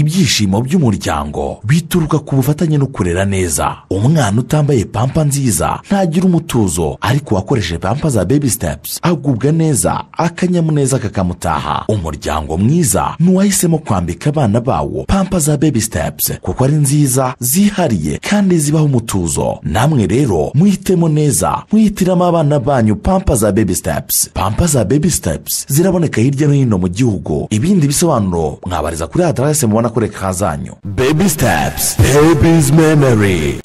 Ibyishimo by'umuryango bituruka ku bufatanye no kurera neza. Umwana utambaye pampa nziza ntagira umutuzo ariko uwakoresheje pampa za baby steps agubwa neza akanyamuneza kakamutaha. Umuryango mwiza ni uwahisemo kwambika abana bawo pampa za baby steps kuko ari nziza zihariye kandi zibaho umutuzo. Namwe rero muhitemo neza muhitiramo abana banyu pampa za baby steps. Pampa za baby steps ziraboneka hirya no hino mu gihugu. Ibindi bisobanuro mwabariza kuri aderese mubona kuri kureka zanyu baby steps baby's memory.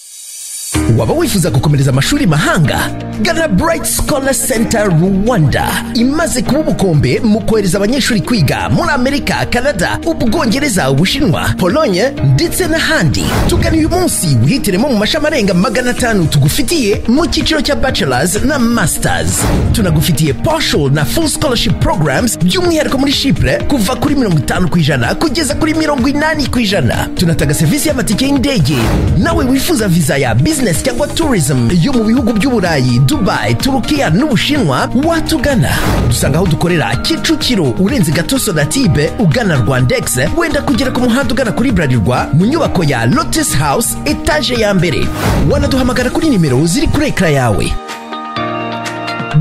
Waba wifuza gukomereza amashuri mahanga gana bright scholar center rwanda. Imaze kuba ubukombe mu kohereza abanyeshuri kwiga muri amerika canada ubwongereza ubushinwa polonye ndetse n'ahandi. Tugana uyu munsi wihitiremo mu mashami arenga magana atanu tugufitiye mu cyiciro cya bachelors na masters. Tunagufitiye partial na full scholarship programs by'umwihariko muri shipure kuva kuri mirongo itanu ku ijana kugeza kuri mirongo inani ku ijana. Tunatanga serivisi y'amatike y'indege. Nawe wifuza viza ya business cyangwa tourism yo mu bihugu by'uburayi dubai turukiya n'ubushinwa watugana. Dusanga aho dukorera kicukiro urenze gato sonatibe ugana rwandex wenda kugera ku muhanda ugana kuri burarirwa mu nyubako ya lotus house etaje ya mbere. Wanaduhamagara kuri nimero ziri kuri ekara yawe.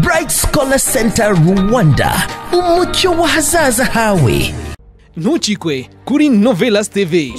Bright scholar center rwanda. Umucyo w'ahazaza hawe. Kuri novelas tv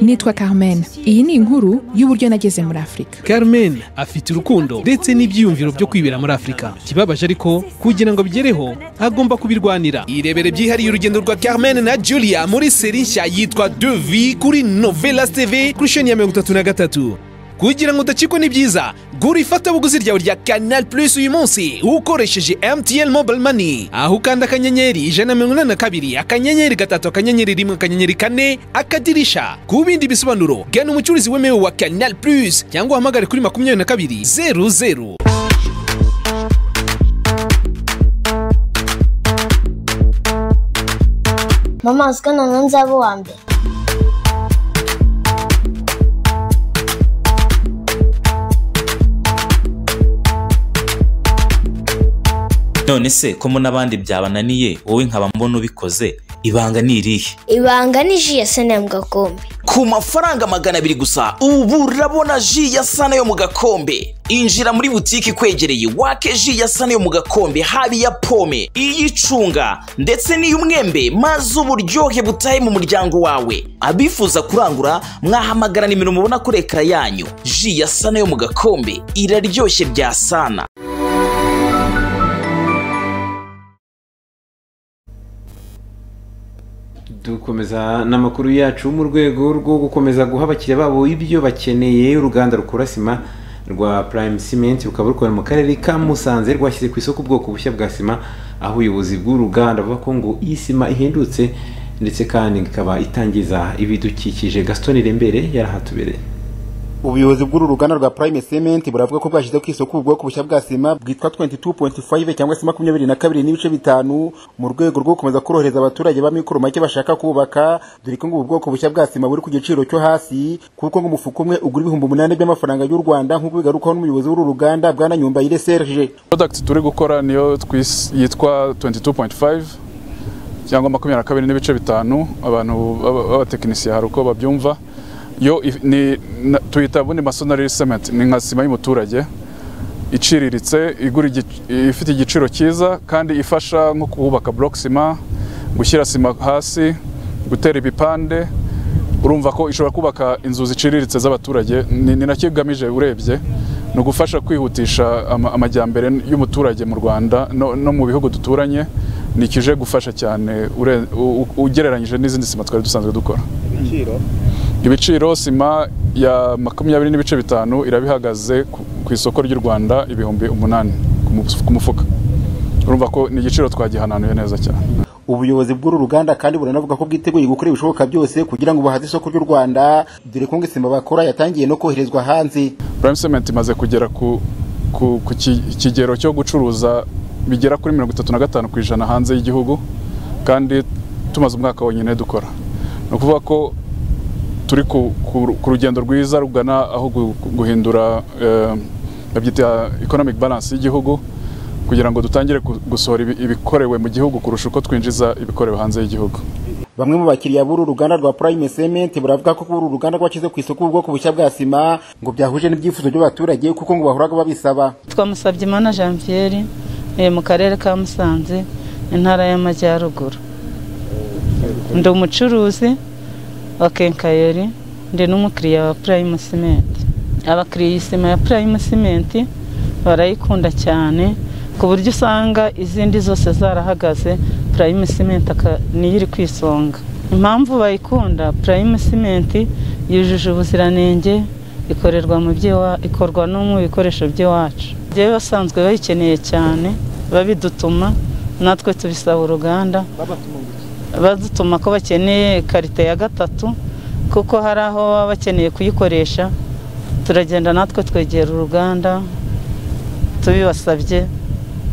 nitwa carmen iyi ni inkuru y'uburyo nageze muri afurika carmen afite urukundo ndetse n'ibyiyumviro byo kwibera muri afurika ikibabaje ariko kugira ngo abigereho agomba kubirwanira. Irebere byihariye urugendo rwa carmen na julia muri seri nshya yitwa devi kuri novelas tv kuri sheni ya mirongo itatu na gatatu. Kugira ngo udacikwe n'ibyiza gura ifatabuguzi ryawe rya canal plus uyu munsi ukoresheje mtn mobile money. Aho ukanda akanyenyeri ijana na mirongo inani na kabiri akanyenyeri gatatu akanyenyeri rimwe akanyenyeri kane akadirisha. Ku bindi bisobanuro gana umucuruzi wemewe wa canal plus. Cyangwa uhamagare kuri makumyabiri na kabiri zeru zeru mama uziko noneho nzaba uwa mbere none se ko mo n'abandi byabananiye? Wowe nkaba mbona ubikoze. Ibanga ni irihe? Ibanga ni ji ya sena mu gakombe. Ku mafaranga magana abiri gusa ubu urabona ji ya sana yo mu gakombe. Injira muri butike ikwegereye wake ji ya sana yo mu gakombe haba iya pome iy'icunga ndetse n'iy'umwembe maze uburyohe butahe mu muryango wawe. Abifuza kurangura mwahamagara nimero mubona kuri ekara yanyu. Ji ya sana yo mu gakombe iraryoshye bya sana. Dukomeza n'amakuru yacu mu rwego rwo gukomeza guha abakiriya babo ibyo bakeneye. Uruganda rukora sima rwa Prime Cement rukaba rukorera mu karere ka Musanze rwashyize ku isoko ubwoko bushya bwa sima aho ubuyobozi bw'uruganda buvuga ko ngo iyi sima ihendutse ndetse kandi ikaba itangiza ibidukikije. Gaston Irembere yarahatubereye. Ubuyobozi bw'uru ruganda rwa prime cement buravuga ko bwashyize ku isoko ubwoko bushya bwa sima bwitwa 22.5 cyangwa se makumyabiri na kabiri n'ibice bitanu mu rwego rwo gukomeza korohereza abaturage b'amikoro make bashaka kubaka. Dore ko ngo ubu bwoko bushya bwa sima buri ku giciro cyo hasi kuko ngo umufuka umwe ugura ibihumbi umunani by'amafaranga y'u rwanda nk'uko bigarukaho n'umuyobozi w'uru ruganda bwana nyumbayire serge. Product turi gukora niyo yitwa 22.5 cyangwa makumyabiri na kabiri n'ibice bitanu. Abantu b'aba- b'abatekinisiye hari uko babyumva. Yo tuyita ubundi masonary cement. Ni nka sima y'umuturage iciriritse ifite igiciro cyiza kandi ifasha nko kubaka sima gushyira sima hasi gutera ibipande. Urumva ko ishobora kubaka inzu ziciriritse z'abaturage. Ni na cyo igamije urebye. Ni ugufasha kwihutisha ama- amajyambere y'umuturage mu rwanda no, mu bihugu duturanye ni ikije gufasha cyane ugereranyije n'izindi sima twari dusanzwe dukora. Ibiciro? Sima ya makumyabiri n'ibice bitanu iraba ihagaze ku- isoko ry'u rwanda ibihumbi umunani ku mu- ku mufuka. Urumva ko ni igiciro twagihananuye neza cyane. Ubuyobozi bw'uru ruganda kandi buranavuga ko bwiteguye gukora ibishoboka byose kugira ngo buhaze isoko ry'u rwanda dore ko isima bakora yatangiye no koherezwa hanze. Prime cement imaze kugera ku, ku, ku ki- kigero cyo gucuruza bigera kuri mirongo itatu na gatanu ku ijana hanze y'igihugu kandi tumaze umwaka wonyine dukora. Ni ukuvuga ko turi ku, rugendo rwiza rugana aho gu- guhindura eh, babyita economic balance y'igihugu kugira ngo dutangire gu- gusohora ibi- ibikorewe mu gihugu kurusha uko twinjiza ibikorewe hanze y'igihugu. Bamwe mu bakiriya b'uru ruganda rwa prime cement baravuga ko uru ruganda rwashyize ku isoko ubwoko bushya bwa sima ngo byahuje n'ibyifuzo by'abaturage kuko ngo bahoraga babisaba. Twamusabye imana janviere eh, mu karere ka musanze intara y'amajyaruguru. Ndi umucuruzi wa kenkayeri ndi n'umukiriya wa prime cement. Abakiriya iyi sima ya prime cement barayikunda cyane. Ku buryo usanga izindi zose zarahagaze cement aka- niyo iri ku isonga impamvu bayikunda prime cement yujuje ubuziranenge ikorerwa mu ikorwa no mu bikoresho by'iwacu. Yewe basanzwe bayikeneye cyane babidutuma natwe tubisaba uruganda badutuma ko bakeneye karite ya gatatu kuko hari aho baba bakeneye kuyikoresha turagenda natwe twegera uruganda tubibasabye.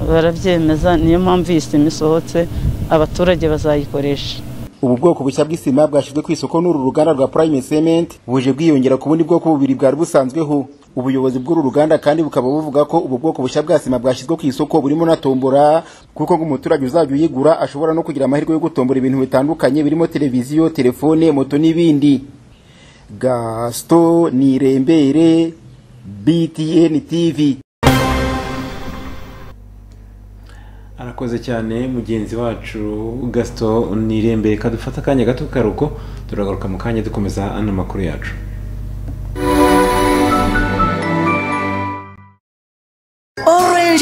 Barabyemeza niyo mpamvu iyi sima isohotse abaturage bazayikoresha. Ubu bwoko bushya bw'isima bwashyizwe ku isoko n'uru ruganda rwa prime cement buje bwiyongera ku bundi bwoko bubiri bwari busanzweho ubuyobozi bw'uru ruganda kandi bukaba buvuga ko ubu bwoko bushya bwa sima bwashyizwe ku isoko burimo na tombora kuko ngo umuturage uzajya uyigura ashobora no kugira amahirwe yo gutombora ibintu bitandukanye birimo televiziyo telefone moto n'ibindi. Gasito nirembere btn tv arakoze cyane mugenzi wacu gasito nirembere kadufata akanya gato karuko turagaruka mu kanya dukomeza ano makuru yacu.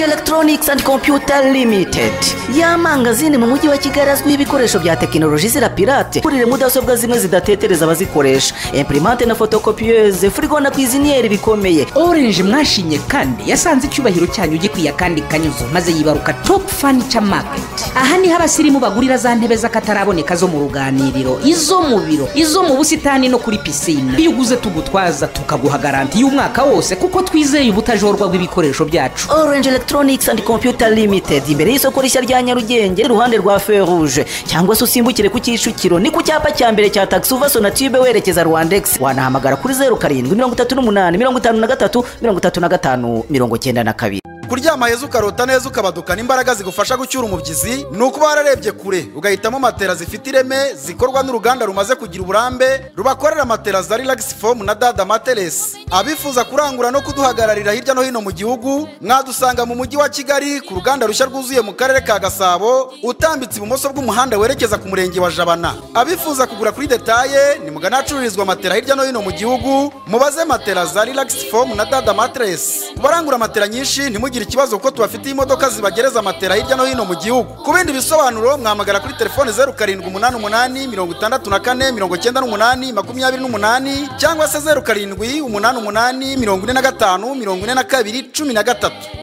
Electronics and Computer Limited. Ya mangazini mu mujyi wa Kigali azwiho ibikoresho bya tekinoloji zira pirate. Kurire mudasobwa zimwe zidatetereza abazikoresha. Imprimante na photocopieuse frigo na kwiziniyeri bikomeye. Orange mwashimye kandi yasanze icyubahiro cyanyu gikwiye kandi kanyuzo maze yibaruka top furniture market. Aha ni ho abasirimu bagurira za ntebe z'akataraboneka zo mu ruganiriro izo mu biro izo mu busitani no kuri pisine. Iyo uguze tugutwaza tukaguha garanti y'umwaka wose kuko twizeye ubutajorwa bw'ibikoresho byacu. Orange Electronics and Computer Limited. Imbere y'isoko rishya rya Nyarugenge iruhande rwa Feu Rouge. Cyangwa se usimbukire ku Kicukiro ni ku cyapa cya mbere cya Taxi uva Sonatube werekeza Rwandex. Wanahamagara kuri zeru karindwi mirongo itatu n'umunani mirongo itanu na gatatu mirongo itatu na gatanu mirongo cyenda na kabiri. Kuryama heza ukarota neza ukabadukana imbaraga zigufasha gucyura umubyizi ni ukuba wararebye kure ugahitamo matera zifite ireme zikorwa n'uruganda rumaze kugira uburambe rubakorera matera za relax foam na dada materesi abifuza kurangura no kuduhagararira hirya no hino mu gihugu mwadusanga mu mujyi wa kigali ku ruganda rushya rwuzuye mu karere ka gasabo utambitse ibumoso bw'umuhanda werekeza ku murenge wa jabana. Abifuza kugura kuri detaye ni mugana ahacururizwa matera hirya no hino mu gihugu mubaze matera za relax foam na dada materesi ku barangura matera nyinshi ntimugire ikibazo kuko tubafitiye imodoka zibagereza amatera hirya no hino mu gihugu. Ku bindi bisobanuro mwamagara kuri telefone zeru karindwi umunani umunani mirongo itandatu na kane mirongo cyenda n'umunani makumyabiri n'umunani cyangwa se zeru karindwi umunani umunani mirongo ine na gatanu mirongo ine na kabiri cumi na gatatu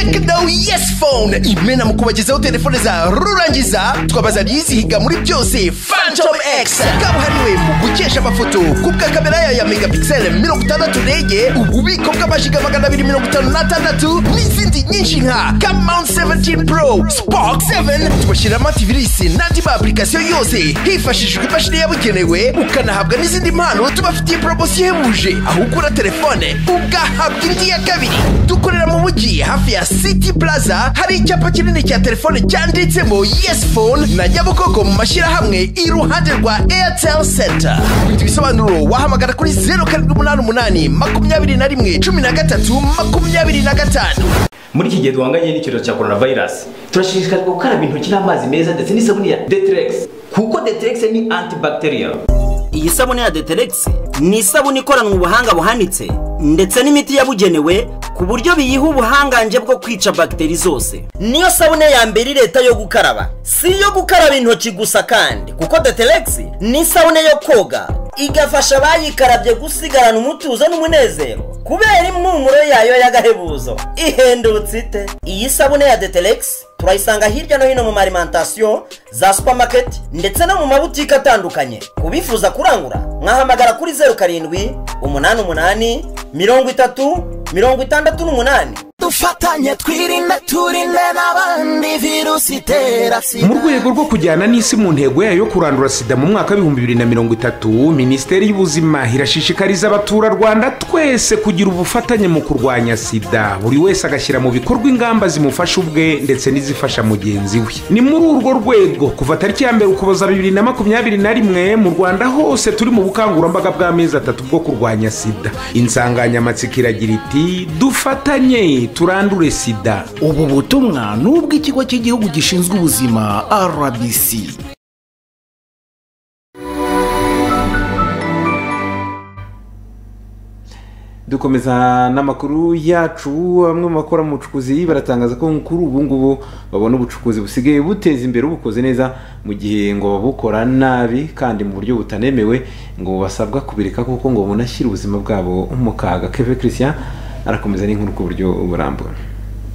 tekino yesi fone imena mu kubagezaho telefone za rurangiza. Twabazaniye izihiga muri byose. Fantom x. Kabuhariwe mu gukesha amafoto ku bwa kamera ya megapixel mirongo itandatu rege ububiko bw'amajiga magana abiri mirongo itanu n'atandatu n'izindi nyinshi nka kamount 17 pro spark 7 tubashyiramo antivirisi n'andi ma application yose. Hifashishijwe imashini yabugenewe. Ukanahabwa n'izindi mpano tubafitiye poromosiyo ihebuje. Aho ukura telefone ugahabwa indi ya kabiri. Dukorera mu mujyi hafi ya city plaza hari icyapa kinini cya telefone cyanditsemo yes phone na nyabugogo mu mashyirahamwe iruhande rwa airtel center. Kubita ibisobanuro wahamagara kuri zeru karindwi umunani umunani makumyabiri na rimwe cumi na gatatu makumyabiri na gatanu. Muri iki gihe duhanganye n'icyorezo cya coronavirus turashishikarizwa gukaraba intoki n'amazi meza ndetse n'isabune ya deterex kuko deterex ni antibacterial. Iyi sabune ya deterex ni isabune ikoranwe ubuhanga buhanitse ndetse n'imiti yabugenewe ku buryo biyiha ubuhangange bwo kwica bagiteri zose. Niyo sabune ya mbere leta yo gukaraba. Si iyo gukaraba intoki gusa kandi kuko deterex ni isabune yo koga igafasha abayikarabye gusigarana umutuzo n'umunezero kubera impumuro yayo y'agahebuzo. Ihendutse ite? Iyi sabune ya deterex turayisanga hirya no hino mu marimantasiyo za supamaketi ndetse no mu mabutike atandukanye. Ku bifuza kurangura mwahamagara kuri zeru karindwi umunani umunani mirongo itatu mirongo itandatu n'umunani. Dufatanye twirinde turinde n'abandi virusi itera mu rwego rwo kujyana n'isi mu ntego yayo yo kurandura sida mu mwaka w'ibihumbi bibiri na mirongo itatu minisiteri y'ubuzima irashishikariza abaturarwanda twese kugira ubufatanye mu kurwanya sida. Buri wese agashyira mu bikorwa ingamba zimufasha ubwe ndetse n'izifasha mugenzi we. Ni muri urwo rwego kuva tariki ya mbere ukuboza bibiri na makumyabiri na rimwe mu rwanda hose turi mu bukangurambaga bw'amezi atatu bwo kurwanya sida. Insanganyamatsiko iragira iti dufatanye turandure sida. Ubu butumwa ni ubw'ikigo cy'igihugu gishinzwe ubuzima rbc dukomeza n'amakuru yacu bamwe mu bakora mu bucukuzi baratangaza ko kuri ubu ngubu babona ubucukuzi busigaye buteza imbere ubukoze neza mu gihe ngo babukora nabi kandi mu buryo butanemewe ngo basabwa kubireka kuko ngo bunashyire ubuzima bwabo mu kaga. Keve christian arakomeza n'inkuru ku buryo burambuye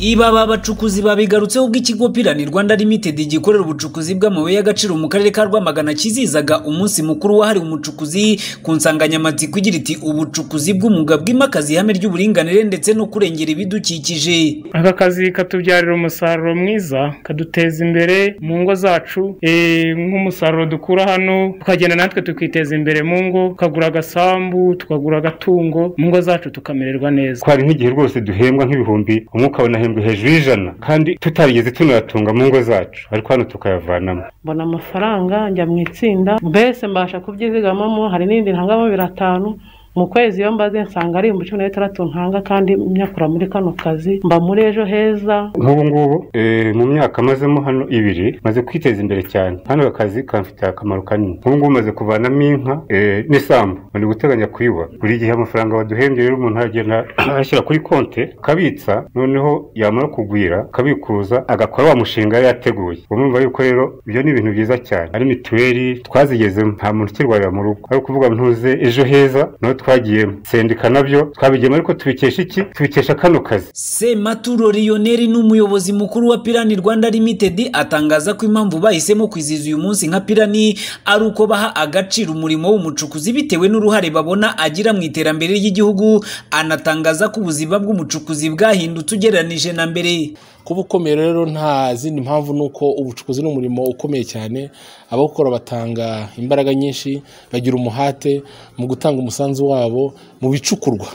iba aba bacukuzi babigarutseho ubwo ikigo pirani rwanda limited gikorera ubucukuzi bw'amabuye y'agaciro mu karere ka rwamagana kizizaga umunsi mukuru wahariwe umucukuzi ku nsanganyamatsiko igira iti ubucukuzi bw'umwuga bwimakaza ihame ry'uburinganire ndetse no kurengera ibidukikije. Aka kazi katubyarira umusaruro mwiza kaduteza imbere mu ngo zacu eh, nk'umusaruro dukura hano tukagenda natwe tukiteza imbere mu ngo tukagura agasambu tukagura agatungo mu ngo zacu tukamererwa neza. Twari nk'igihe rwose duhembwa nk'ibihumbi umwe ukabona ahembwa hejuru y'ijana kandi tutarigeze tunayatunga mu ngo zacu. Ariko hano tukayavanamo. Mbona amafaranga njya mu itsinda. Mbese mbasha kubyizigamamo hari n'indi ntangamo biratanu. Mu kwezi iyo mbaze nsanga ari ibihumbi cumi na bitandatu ntanga kandi myakura muri kano kazi mba muri ejo heza. Nk'ubu ngubu eh, mu myaka mazemo hano ibiri maze kwiteza imbere cyane. Hano aka kazi kamfitiye akamaro kanini. Nk'ubu ngubu maze kuvanamo inka eh, n'isambu. Ndi guteganya kuyiba buri gihe amafaranga baduhembye rero umuntu agenda ayashyira kuri konti akabitsa noneho yamara kugwira akabikuza agakora wa mushinga yari yateguye. Urumva yuko rero ibyo ni ibintu byiza cyane. Ari mituweli twazigezemo. Nta muntu ukirwarira mu rugo. Ari ukuvuga ntuze ejo heza twagiyemo sendika na byo twabigiyemo ariko tubikesha iki? Tubikesha kano kazi. Sematuro lioneri ni umuyobozi mukuru wa pirani rwanda limited atangaza ko impamvu bahisemo kwizihiza uyu munsi nka pirani ari uko baha agaciro umurimo w'umucukuzi bitewe n'uruhare babona agira mu iterambere ry'igihugu anatangaza ko ubuzima bw'umucukuzi bwahindutse ugereranije na mbere. Kuba ukomeye rero nta zindi mpamvu ni uko ubucukuzi ni umurimo ukomeye cyane abawukora batanga imbaraga nyinshi bagira umuhate mu gutanga umusanzu wabo mu bicukurwa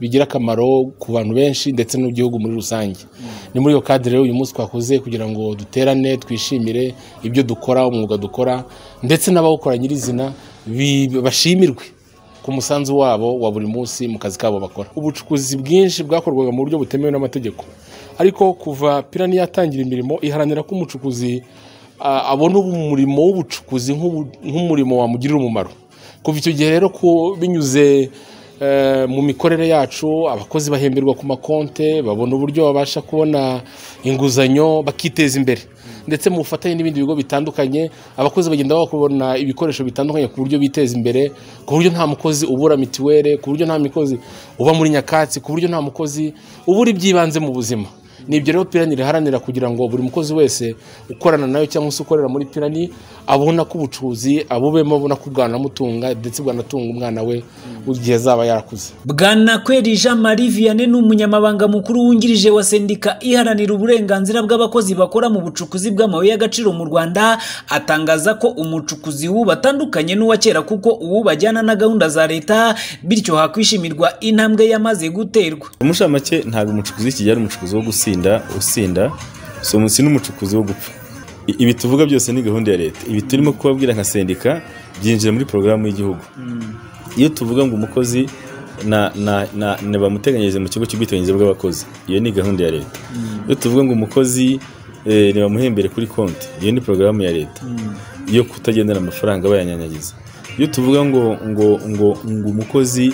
bigira akamaro ku bantu benshi ndetse n'igihugu muri rusange. Ni muri iyo kadire rero uyu munsi twakoze kugira ngo duterane twishimire ibyo dukora umwuga dukora ndetse n'abawukora nyirizina bashimirwe ku musanzu wabo wa buri munsi mu kazi kabo bakora. Ubucukuzi bwinshi bwakorwaga mu buryo butemewe n'amategeko. Ariko kuva pirani yatangira imirimo iharanira ko umucukuzi abona umurimo w'ubucukuzi nk'umurimo wamugirira umumaro. Kuva icyo gihe rero binyuze mu mikorere yacu abakozi bahemberwa ku makonte babona uburyo babasha kubona inguzanyo bakiteza imbere. Ndetse mu bufatanye n'ibindi bigo bitandukanye abakozi bagenda bakubona ibikoresho bitandukanye ku buryo biteza imbere ku buryo nta mukozi ubura mituweli ku buryo nta mukozi uba muri nyakatsi ku buryo nta mukozi ubura iby'ibanze mu buzima. Ni ibyo rero pirani riharanira kugira ngo buri mukozi wese ukorana na yo cyangwa se ukorera muri pirani abona ko ubucuruzi abubemo abona ko bwanamutunga ndetse bwanatunga umwana we igihe azaba yarakuze. Bwanakweri jean marie vianney ni umunyamabanga mukuru wungirije wa sendika iharanira uburenganzira bw'abakozi bakora mu bucukuzi bw'amabuye y'agaciro mu rwanda atangaza ko umucukuzi w'ubu atandukanye n'uwa kera kuko ubu bajyana na gahunda za leta bityo hakwishimirwa intambwe yamaze guterwa. Umushamake ntabwo umucukuzi w'iki ari umucukuzi wo gusinda. Usinda so si n'umucukuzi wo gupfa. Ibi tuvuga byose ni gahunda ya leta. Ibi turimo kubabwira nka sendika byinjira muri porogaramu y'igihugu. Iyo tuvuga ngo umukozi na na na na bamuteganyirize mu kigo cy'ubwiteganyirize bw'abakozi iyo ni gahunda ya leta. Iyo tuvuga ngo umukozi eh, nibamuhembere kuri konti iyo ni porogaramu ya leta. Yo kutagendera amafaranga bayanyanyagiza iyo tuvuga ngo ngo ngo ngo umukozi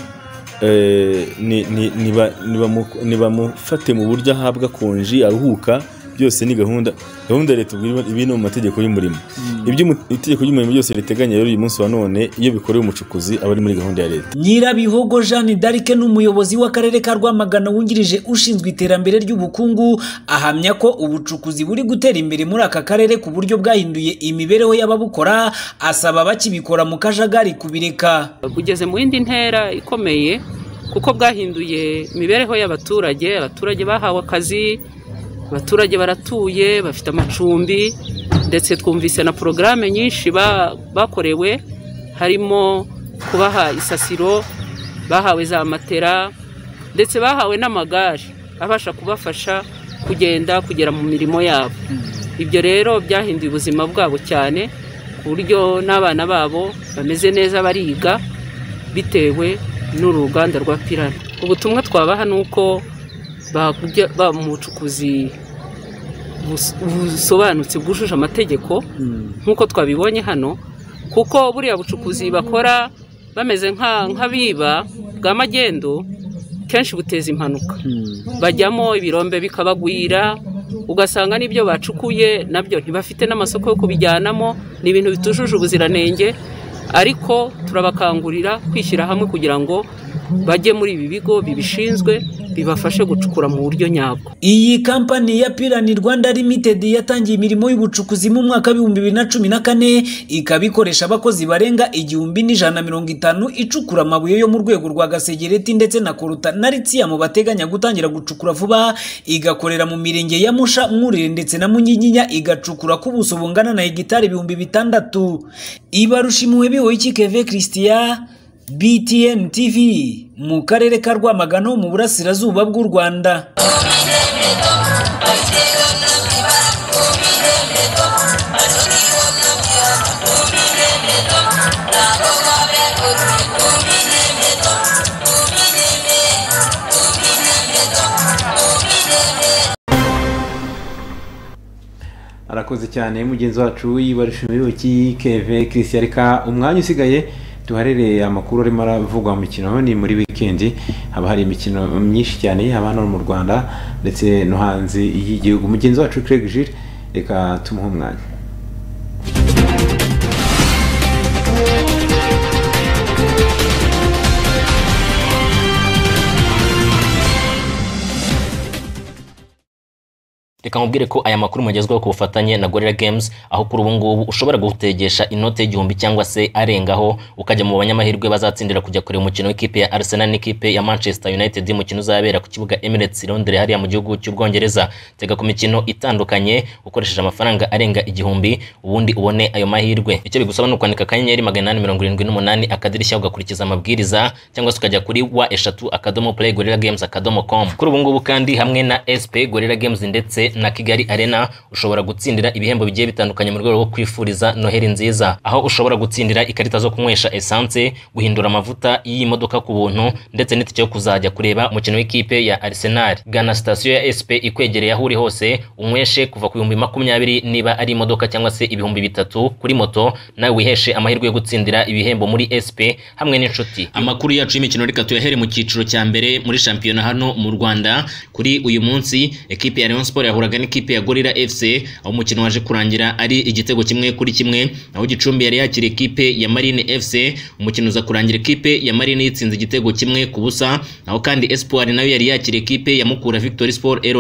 eh, nibamufate mu buryo ahabwa konji aruhuka byose ni gahunda gahunda ya leta ubwo ibi ni mu mategeko y'umurimo. Ibyo umu- itegeko ry'umurimo byose riteganya rero uyu munsi wa none iyo bikorewe umucukuzi aba ari muri gahunda ya leta. Nyirabihogo jeanne d'arc ni umuyobozi w'akarere ka rwamagana wungirije ushinzwe iterambere ry'ubukungu ahamya ko ubucukuzi buri gutera imbere muri aka karere ku buryo bwahinduye imibereho y'ababukora asaba abakibikora mu kajagari kubireka. Bugeze mu yindi ntera ikomeye kuko bwahinduye imibereho y'abaturage abaturage bahawe akazi abaturage baratuye bafite amacumbi ndetse twumvise na porogaramu nyinshi ba- bakorewe harimo kubaha isasiro bahawe za matera ndetse bahawe n'amagare abasha kubafasha kugenda kugera mu mirimo yabo. Ibyo rero byahinduye ubuzima bwabo cyane ku buryo n'abana babo bameze neza bariga bitewe n'uruganda rwa pirani ubutumwa twabaha ni uko bajya ba mu bucukuzi bus- busobanutse bwujuje amategeko nk'uko twabibonye hano kuko buriya bucukuzi bakora bameze nka- nk'abiba bwa magendu kenshi buteza impanuka. Bajyamo ibirombe bikabagwira ugasanga n'ibyo bacukuye na byo ntibafite n'amasoko yo kubijyanamo ni ibintu bitujuje ubuziranenge ariko turabakangurira kwishyira hamwe kugira ngo bajye muri ibi bigo bibishinzwe bibafashe gucukura mu buryo nyabwo. Iyi kampani ya pirani rwanda limited yatangiye imirimo y'ubucukuzi mu mwaka w'ibihumbi bibiri na cumi na kane ikaba ikoresha abakozi barenga igihumbi n'ijana na mirongo itanu icukura amabuye yo mu rwego rwa gasegereti ndetse na koruta na ritsiyamu bateganya gutangira gucukura vuba igakorera mu mirenge ya musha mwurire ndetse na munyiginya igacukura ku buso bungana na hegitari ibihumbi bitandatu. Ibarushimuwe bihoye keve christian. Btn tv mu karere ka rwamagana mu burasirazuba bw'u rwanda. Arakoze cyane mugenzi wacu yibarusha imiyoboki keve christian. Umwanya usigaye tuharereye amakuru arimo aravugwa mu mikino ni muri wikendi haba hari imikino myinshi cyane haba hano mu rwanda ndetse no hanze y'igihugu. Mugenzi wacu craig Gilles reka tumuhe umwanya. Reka nkubwire ko aya makuru mugezweho ku bufatanye na gorilla games aho kuri ubu ngubu ushobora gutegesha inote y'igihumbi cyangwa se arengaho ukajya mu banyamahirwe bazatsindira kujya kureba umukino w'ikipe ya arsenal n'ikipe ya manchester united umukino uzabera ku kibuga emirates londres hariya mu gihugu cy'ubwongereza tega ku mikino itandukanye ukoresheje amafaranga arenga igihumbi ubundi ubone ayo mahirwe. Icyo bigusaba ni ukwandika akanyenyeri magana inani mirongo irindwi n'umunani akadirishya ugakurikiza amabwiriza cyangwa se ukajya kuri wa eshatu akadomo play gorilla games akadomo com. Kuri ubu ngubu kandi hamwe na sp gorilla games ndetse na kigali arena ushobora gutsindira ibihembo bigiye bitandukanye mu rwego rwo kwifuriza noheli nziza. Aho ushobora gutsindira ikarita zo kunywesha esanse guhindura amavuta y'imodoka ku buntu ndetse n'itike yo kuzajya kureba umukino w'ikipe ya arsenal. Gana sitasiyo ya sp ikwegereye aho uri hose unyweshe kuva ku bihumbi makumyabiri niba ari imodoka cyangwa se ibihumbi bitatu kuri moto nawe wiheshe amahirwe yo gutsindira ibihembo muri sp hamwe n'inshuti. Amakuru yacu y'imikino reka tuyahere mu cyiciro cya mbere muri shampiyona hano mu rwanda. Kuri uyu munsi ekipe ya rayon sport yahura cyahuraga n'ikipe ya gorira fc aho umukino waje kurangira ari igitego kimwe kuri kimwe aho gicumbi yari yakira ikipe ya marine fc umukino uza kurangira ikipe ya marine yitsinze igitego kimwe ku busa aho kandi espoir na yo yari yakira ikipe ya mukura victory sport el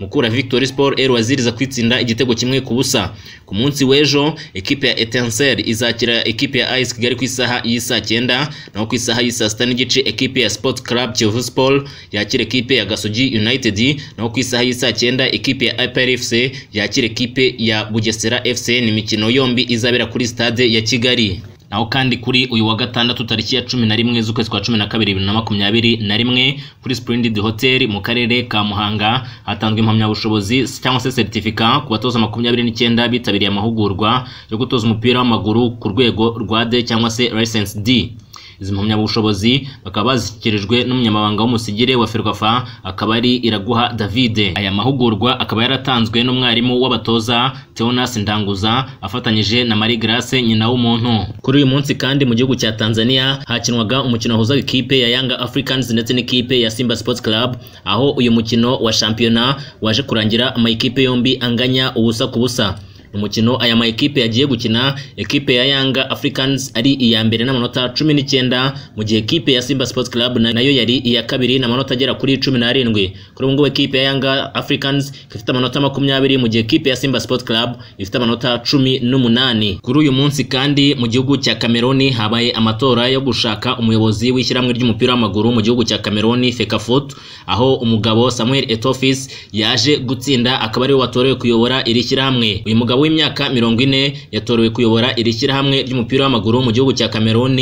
mukura victory sport el iza kwitsinda igitego kimwe ku busa. Ku munsi w'ejo ekipe ya etincelle izakira ekipe ya ice kigali ku isaha y'isaa cyenda naho ku isaha y'isaa sita n'igice ekipe ya sport club kiyovu sport yakira ekipe ya gasogi united naho ku isaha y'isaa cyenda ekipe ya ipr fc yakira ekipe ya bugesera fc ni imikino yombi izabera kuri stade ya kigali. Naho kandi kuri uyu wa gatandatu tariki ya cumi na rimwe z'ukwezi kwa cumi na kabiri bibiri na makumyabiri na rimwe kuri splendid hotel mu karere ka muhanga hatanzwe impamyabushobozi cyangwa se seritifika ku batoza makumyabiri n'icyenda bitabiriye amahugurwa yo gutoza umupira w'amaguru ku rwego rwa d cyangwa se license d. izi mpamyabushobozi bakaba bazishyikirijwe n'umunyamabanga w'umusigire wa ferwafa akaba ari iraguha davide aya mahugurwa akaba yaratanzwe n'umwarimu w'abatoza teonas ndanguza afatanyije na marie grace nyina w'umuntu. Kuri uyu munsi kandi mu gihugu cya tanzania hakinwaga umukino wahuzaga ikipe ya yanga africans ndetse n'ikipe ya simba sports club aho uyu mukino wa shampiyona waje kurangira amakipe yombi anganya ubusa ku busa. Umukino aya ma ekipe yagiye gukina ekipe ya Yanga Africans ari iya mbere n'amanota cumi n'icyenda mu gihe ekipe ya Simba Sports Club na yo yari iya kabiri n'amanota agera kuri cumi n'arindwi. Kuri ubu ngubu ekipe ya Yanga Africans ifite amanota makumyabiri mu gihe ekipe ya Simba Sports Club ifite amanota cumi n'umunani. Kuri uyu munsi kandi mu gihugu cya Cameroon habaye amatora yo gushaka umuyobozi w'ishyirahamwe ry'umupira w'amaguru mu gihugu cya Cameroon FECAFOOT aho umugabo Samuel Etofis yaje gutsinda akaba ari we watorewe kuyobora iri shyirahamwe. Uyu mugabo w'imyaka mirongo ine yatorewe kuyobora iri shyirahamwe ry'umupira w'amaguru mu gihugu cya Cameroon.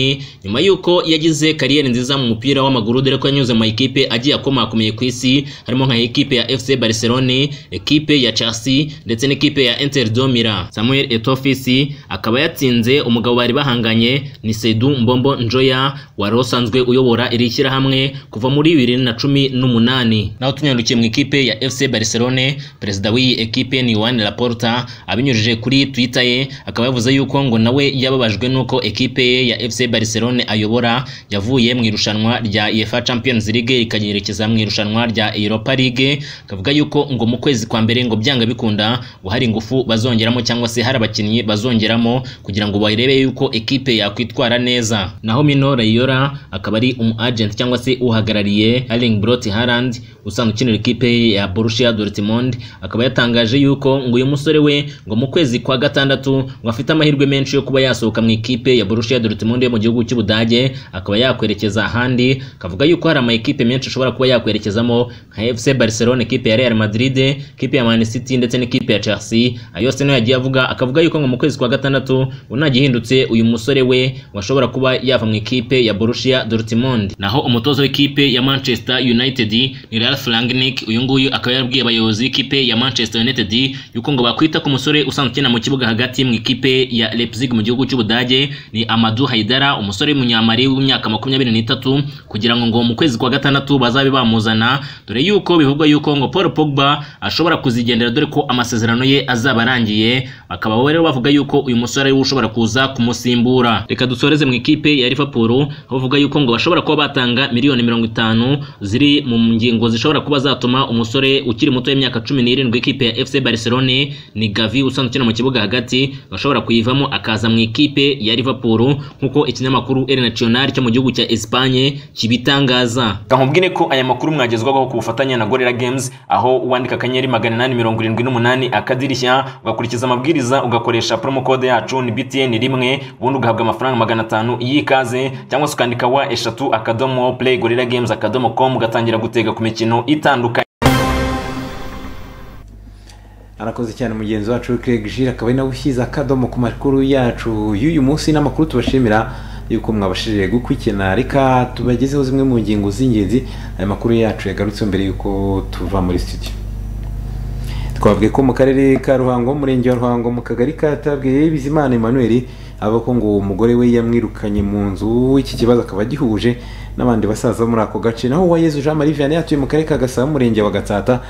Nyuma y'uko yagize kariyeri nziza mu mupira w'amaguru dore ko yanyuze mu makipe agiye akomakomeye ku isi harimo nka ekipe ya FC Barcelona ekipe ya Chelsea ndetse n'ikipe ya Inter do Milan. Samuel Etofisi akaba yatsinze umugabo bari bahanganye ni Seydou Mbombo Njoya wari usanzwe uyobora iri shyirahamwe kuva muri bibiri na cumi n'umunani. Naho tunyandukiye mu ikipe ya FC Barcelona perezida w'iyi ekipe ni Juan Laporta abinyujije kuri Twitter ye akaba yavuze yuko ngo nawe yababajwe nuko ekipe ye ya FC Barcelona ayobora yavuye mu irushanwa rya UEFA Champions League ikayerekeza mu irushanwa rya Europa League. Akavuga yuko ngo mu kwezi kwa mbere ngo byanga bikunda ngo hari ingufu bazongeramo cyangwa se hari abakinnyi bazongeramo kugira ngo barebe yuko ekipe yakwitwara neza. Naho Mino Raiola akaba ari umu agent cyangwa se uhagarariye Erling Brot Haaland usanzwe ukinira ikipe ya Borussia Dortmund akaba yatangaje yuko ngo uyu musore we ngo mu kwezi kwa gatandatu ngo afite amahirwe menshi yo kuba yasohoka mu ikipe ya Borussia Dortmund yo mu gihugu cy'Ubudage akaba yakwerekeza ahandi. Akavuga yuko hari ama ekipe menshi ashobora kuba yakwerekezamo nka FC Barcelona ekipe ya Real Madrid ekipe ya Man City ndetse n'ikipe ya Chelsea. Ayo niyo yagiye avuga akavuga yuko ngo mu kwezi kwa gatandatu ngo nta gihindutse uyu musore we ngo ashobora kuba yava mu ikipe ya Borussia Dortmund. Naho umutoza w'ikipe ya Manchester United ni Ralf Rangnick. Uyu nguyu akaba yabwiye abayobozi b'ikipe ya Manchester United yuko ngo bakwita ku musore usanzwe ukina mu kibuga hagati mu ikipe ya Leipzig mu gihugu cy'Ubudage ni Amadou Haidara umusore w'umunyamari w'imyaka makumyabiri n'itatu kugira ngo ngo mu kwezi kwa gatandatu bazabe bamuzana. Dore yuko bivugwa yuko ngo Paul Pogba ashobora kuzigendera dore ko amasezerano ye azaba arangiye. Bakaba rero bavuga yuko uyu musore ari we ushobora kuza kumusimbura. Reka dusoreze mu ikipe ya Liverpool aho bavuga yuko ngo bashobora kuba batanga miliyoni mirongo itanu ziri mu ngingo zishobora kuba zatuma umusore ukiri muto y'imyaka cumi n'irindwi ikipe ya FC Barcelona ni Gavi usanzwe ukina mu kibuga hagati bashobora kuyivamo akaza mu ikipe ya Liverpool nk'uko ikinyamakuru El Nacional cyo mu gihugu cya Espagne kibitangaza. Nkubwire ko aya makuru mwagezwaho ku bufatanye na Gorilla Games aho wandika akanyenyeri magana inani mirongo irindwi n'umunani akadirishya ugakurikiza amabwiriza ugakoresha promo code yacu ni BTN rimwe ubundi ugahabwa amafaranga magana atanu y'ikaze cyangwa se ukandika wa eshatu akadomo play Gorilla Games akadomo com ugatangira gutega ku mikino itandukanye. Arakoze cyane mugenzi wacu Craig Gilles akaba ari nawe ushyize akadomo ku makuru yacu y'uyu munsi n'amakuru tubashimira yuko mwabashije gukurikirana reka tubagezeho zimwe mu ngingo z'ingenzi aya makuru yacu yagarutse mbere yuko tuva muri studio. Twabwiye ko mu karere ka ruhango umurenge wa ruhango mu kagari ka tabwe bizimana emmanuel avuga ko ngo umugore we yamwirukanye mu nzu iki kibazo akaba agihuje n'abandi basaza muri ako gace. Naho uwayezu jean marie vianney atuye mu karere ka gasabo umurenge wa gatsata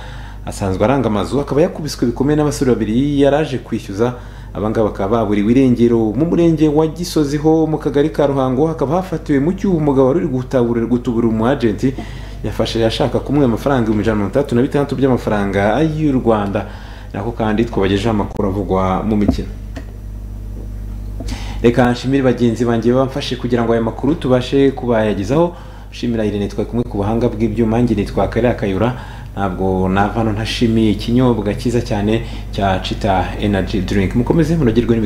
asanzwe aranga amazu akaba yakubiswe bikomeye n'abasore babiri. Yaraje kwishyuza abangaba bakaba baburiwe irengero. Mu murenge wa gisozi ho mu kagari ka ruhango hakaba hafatiwe mu cyuho umugabo wari uri gutaburira gutubura umu agenti yafashe ashaka kumwe amafaranga ibihumbi ijana na mirongo itandatu na bitandatu by'amafaranga y'u rwanda. Nako kandi twabagejeho amakuru avugwa mu mikino. Reka nshimire bagenzi banjye bamfashe kugira ngo aya makuru tubashe kubayagezaho. Nshimira irene twari kumwe ku buhanga bw'ibyuma njye nitwa kariya kayura ntabwo nava hano ntashimiye ikinyobwa cyiza cyane cya cita energy drink. Mukomeze munogerwe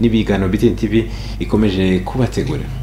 n'ibiganiro biti tv ikomeje kubategurira.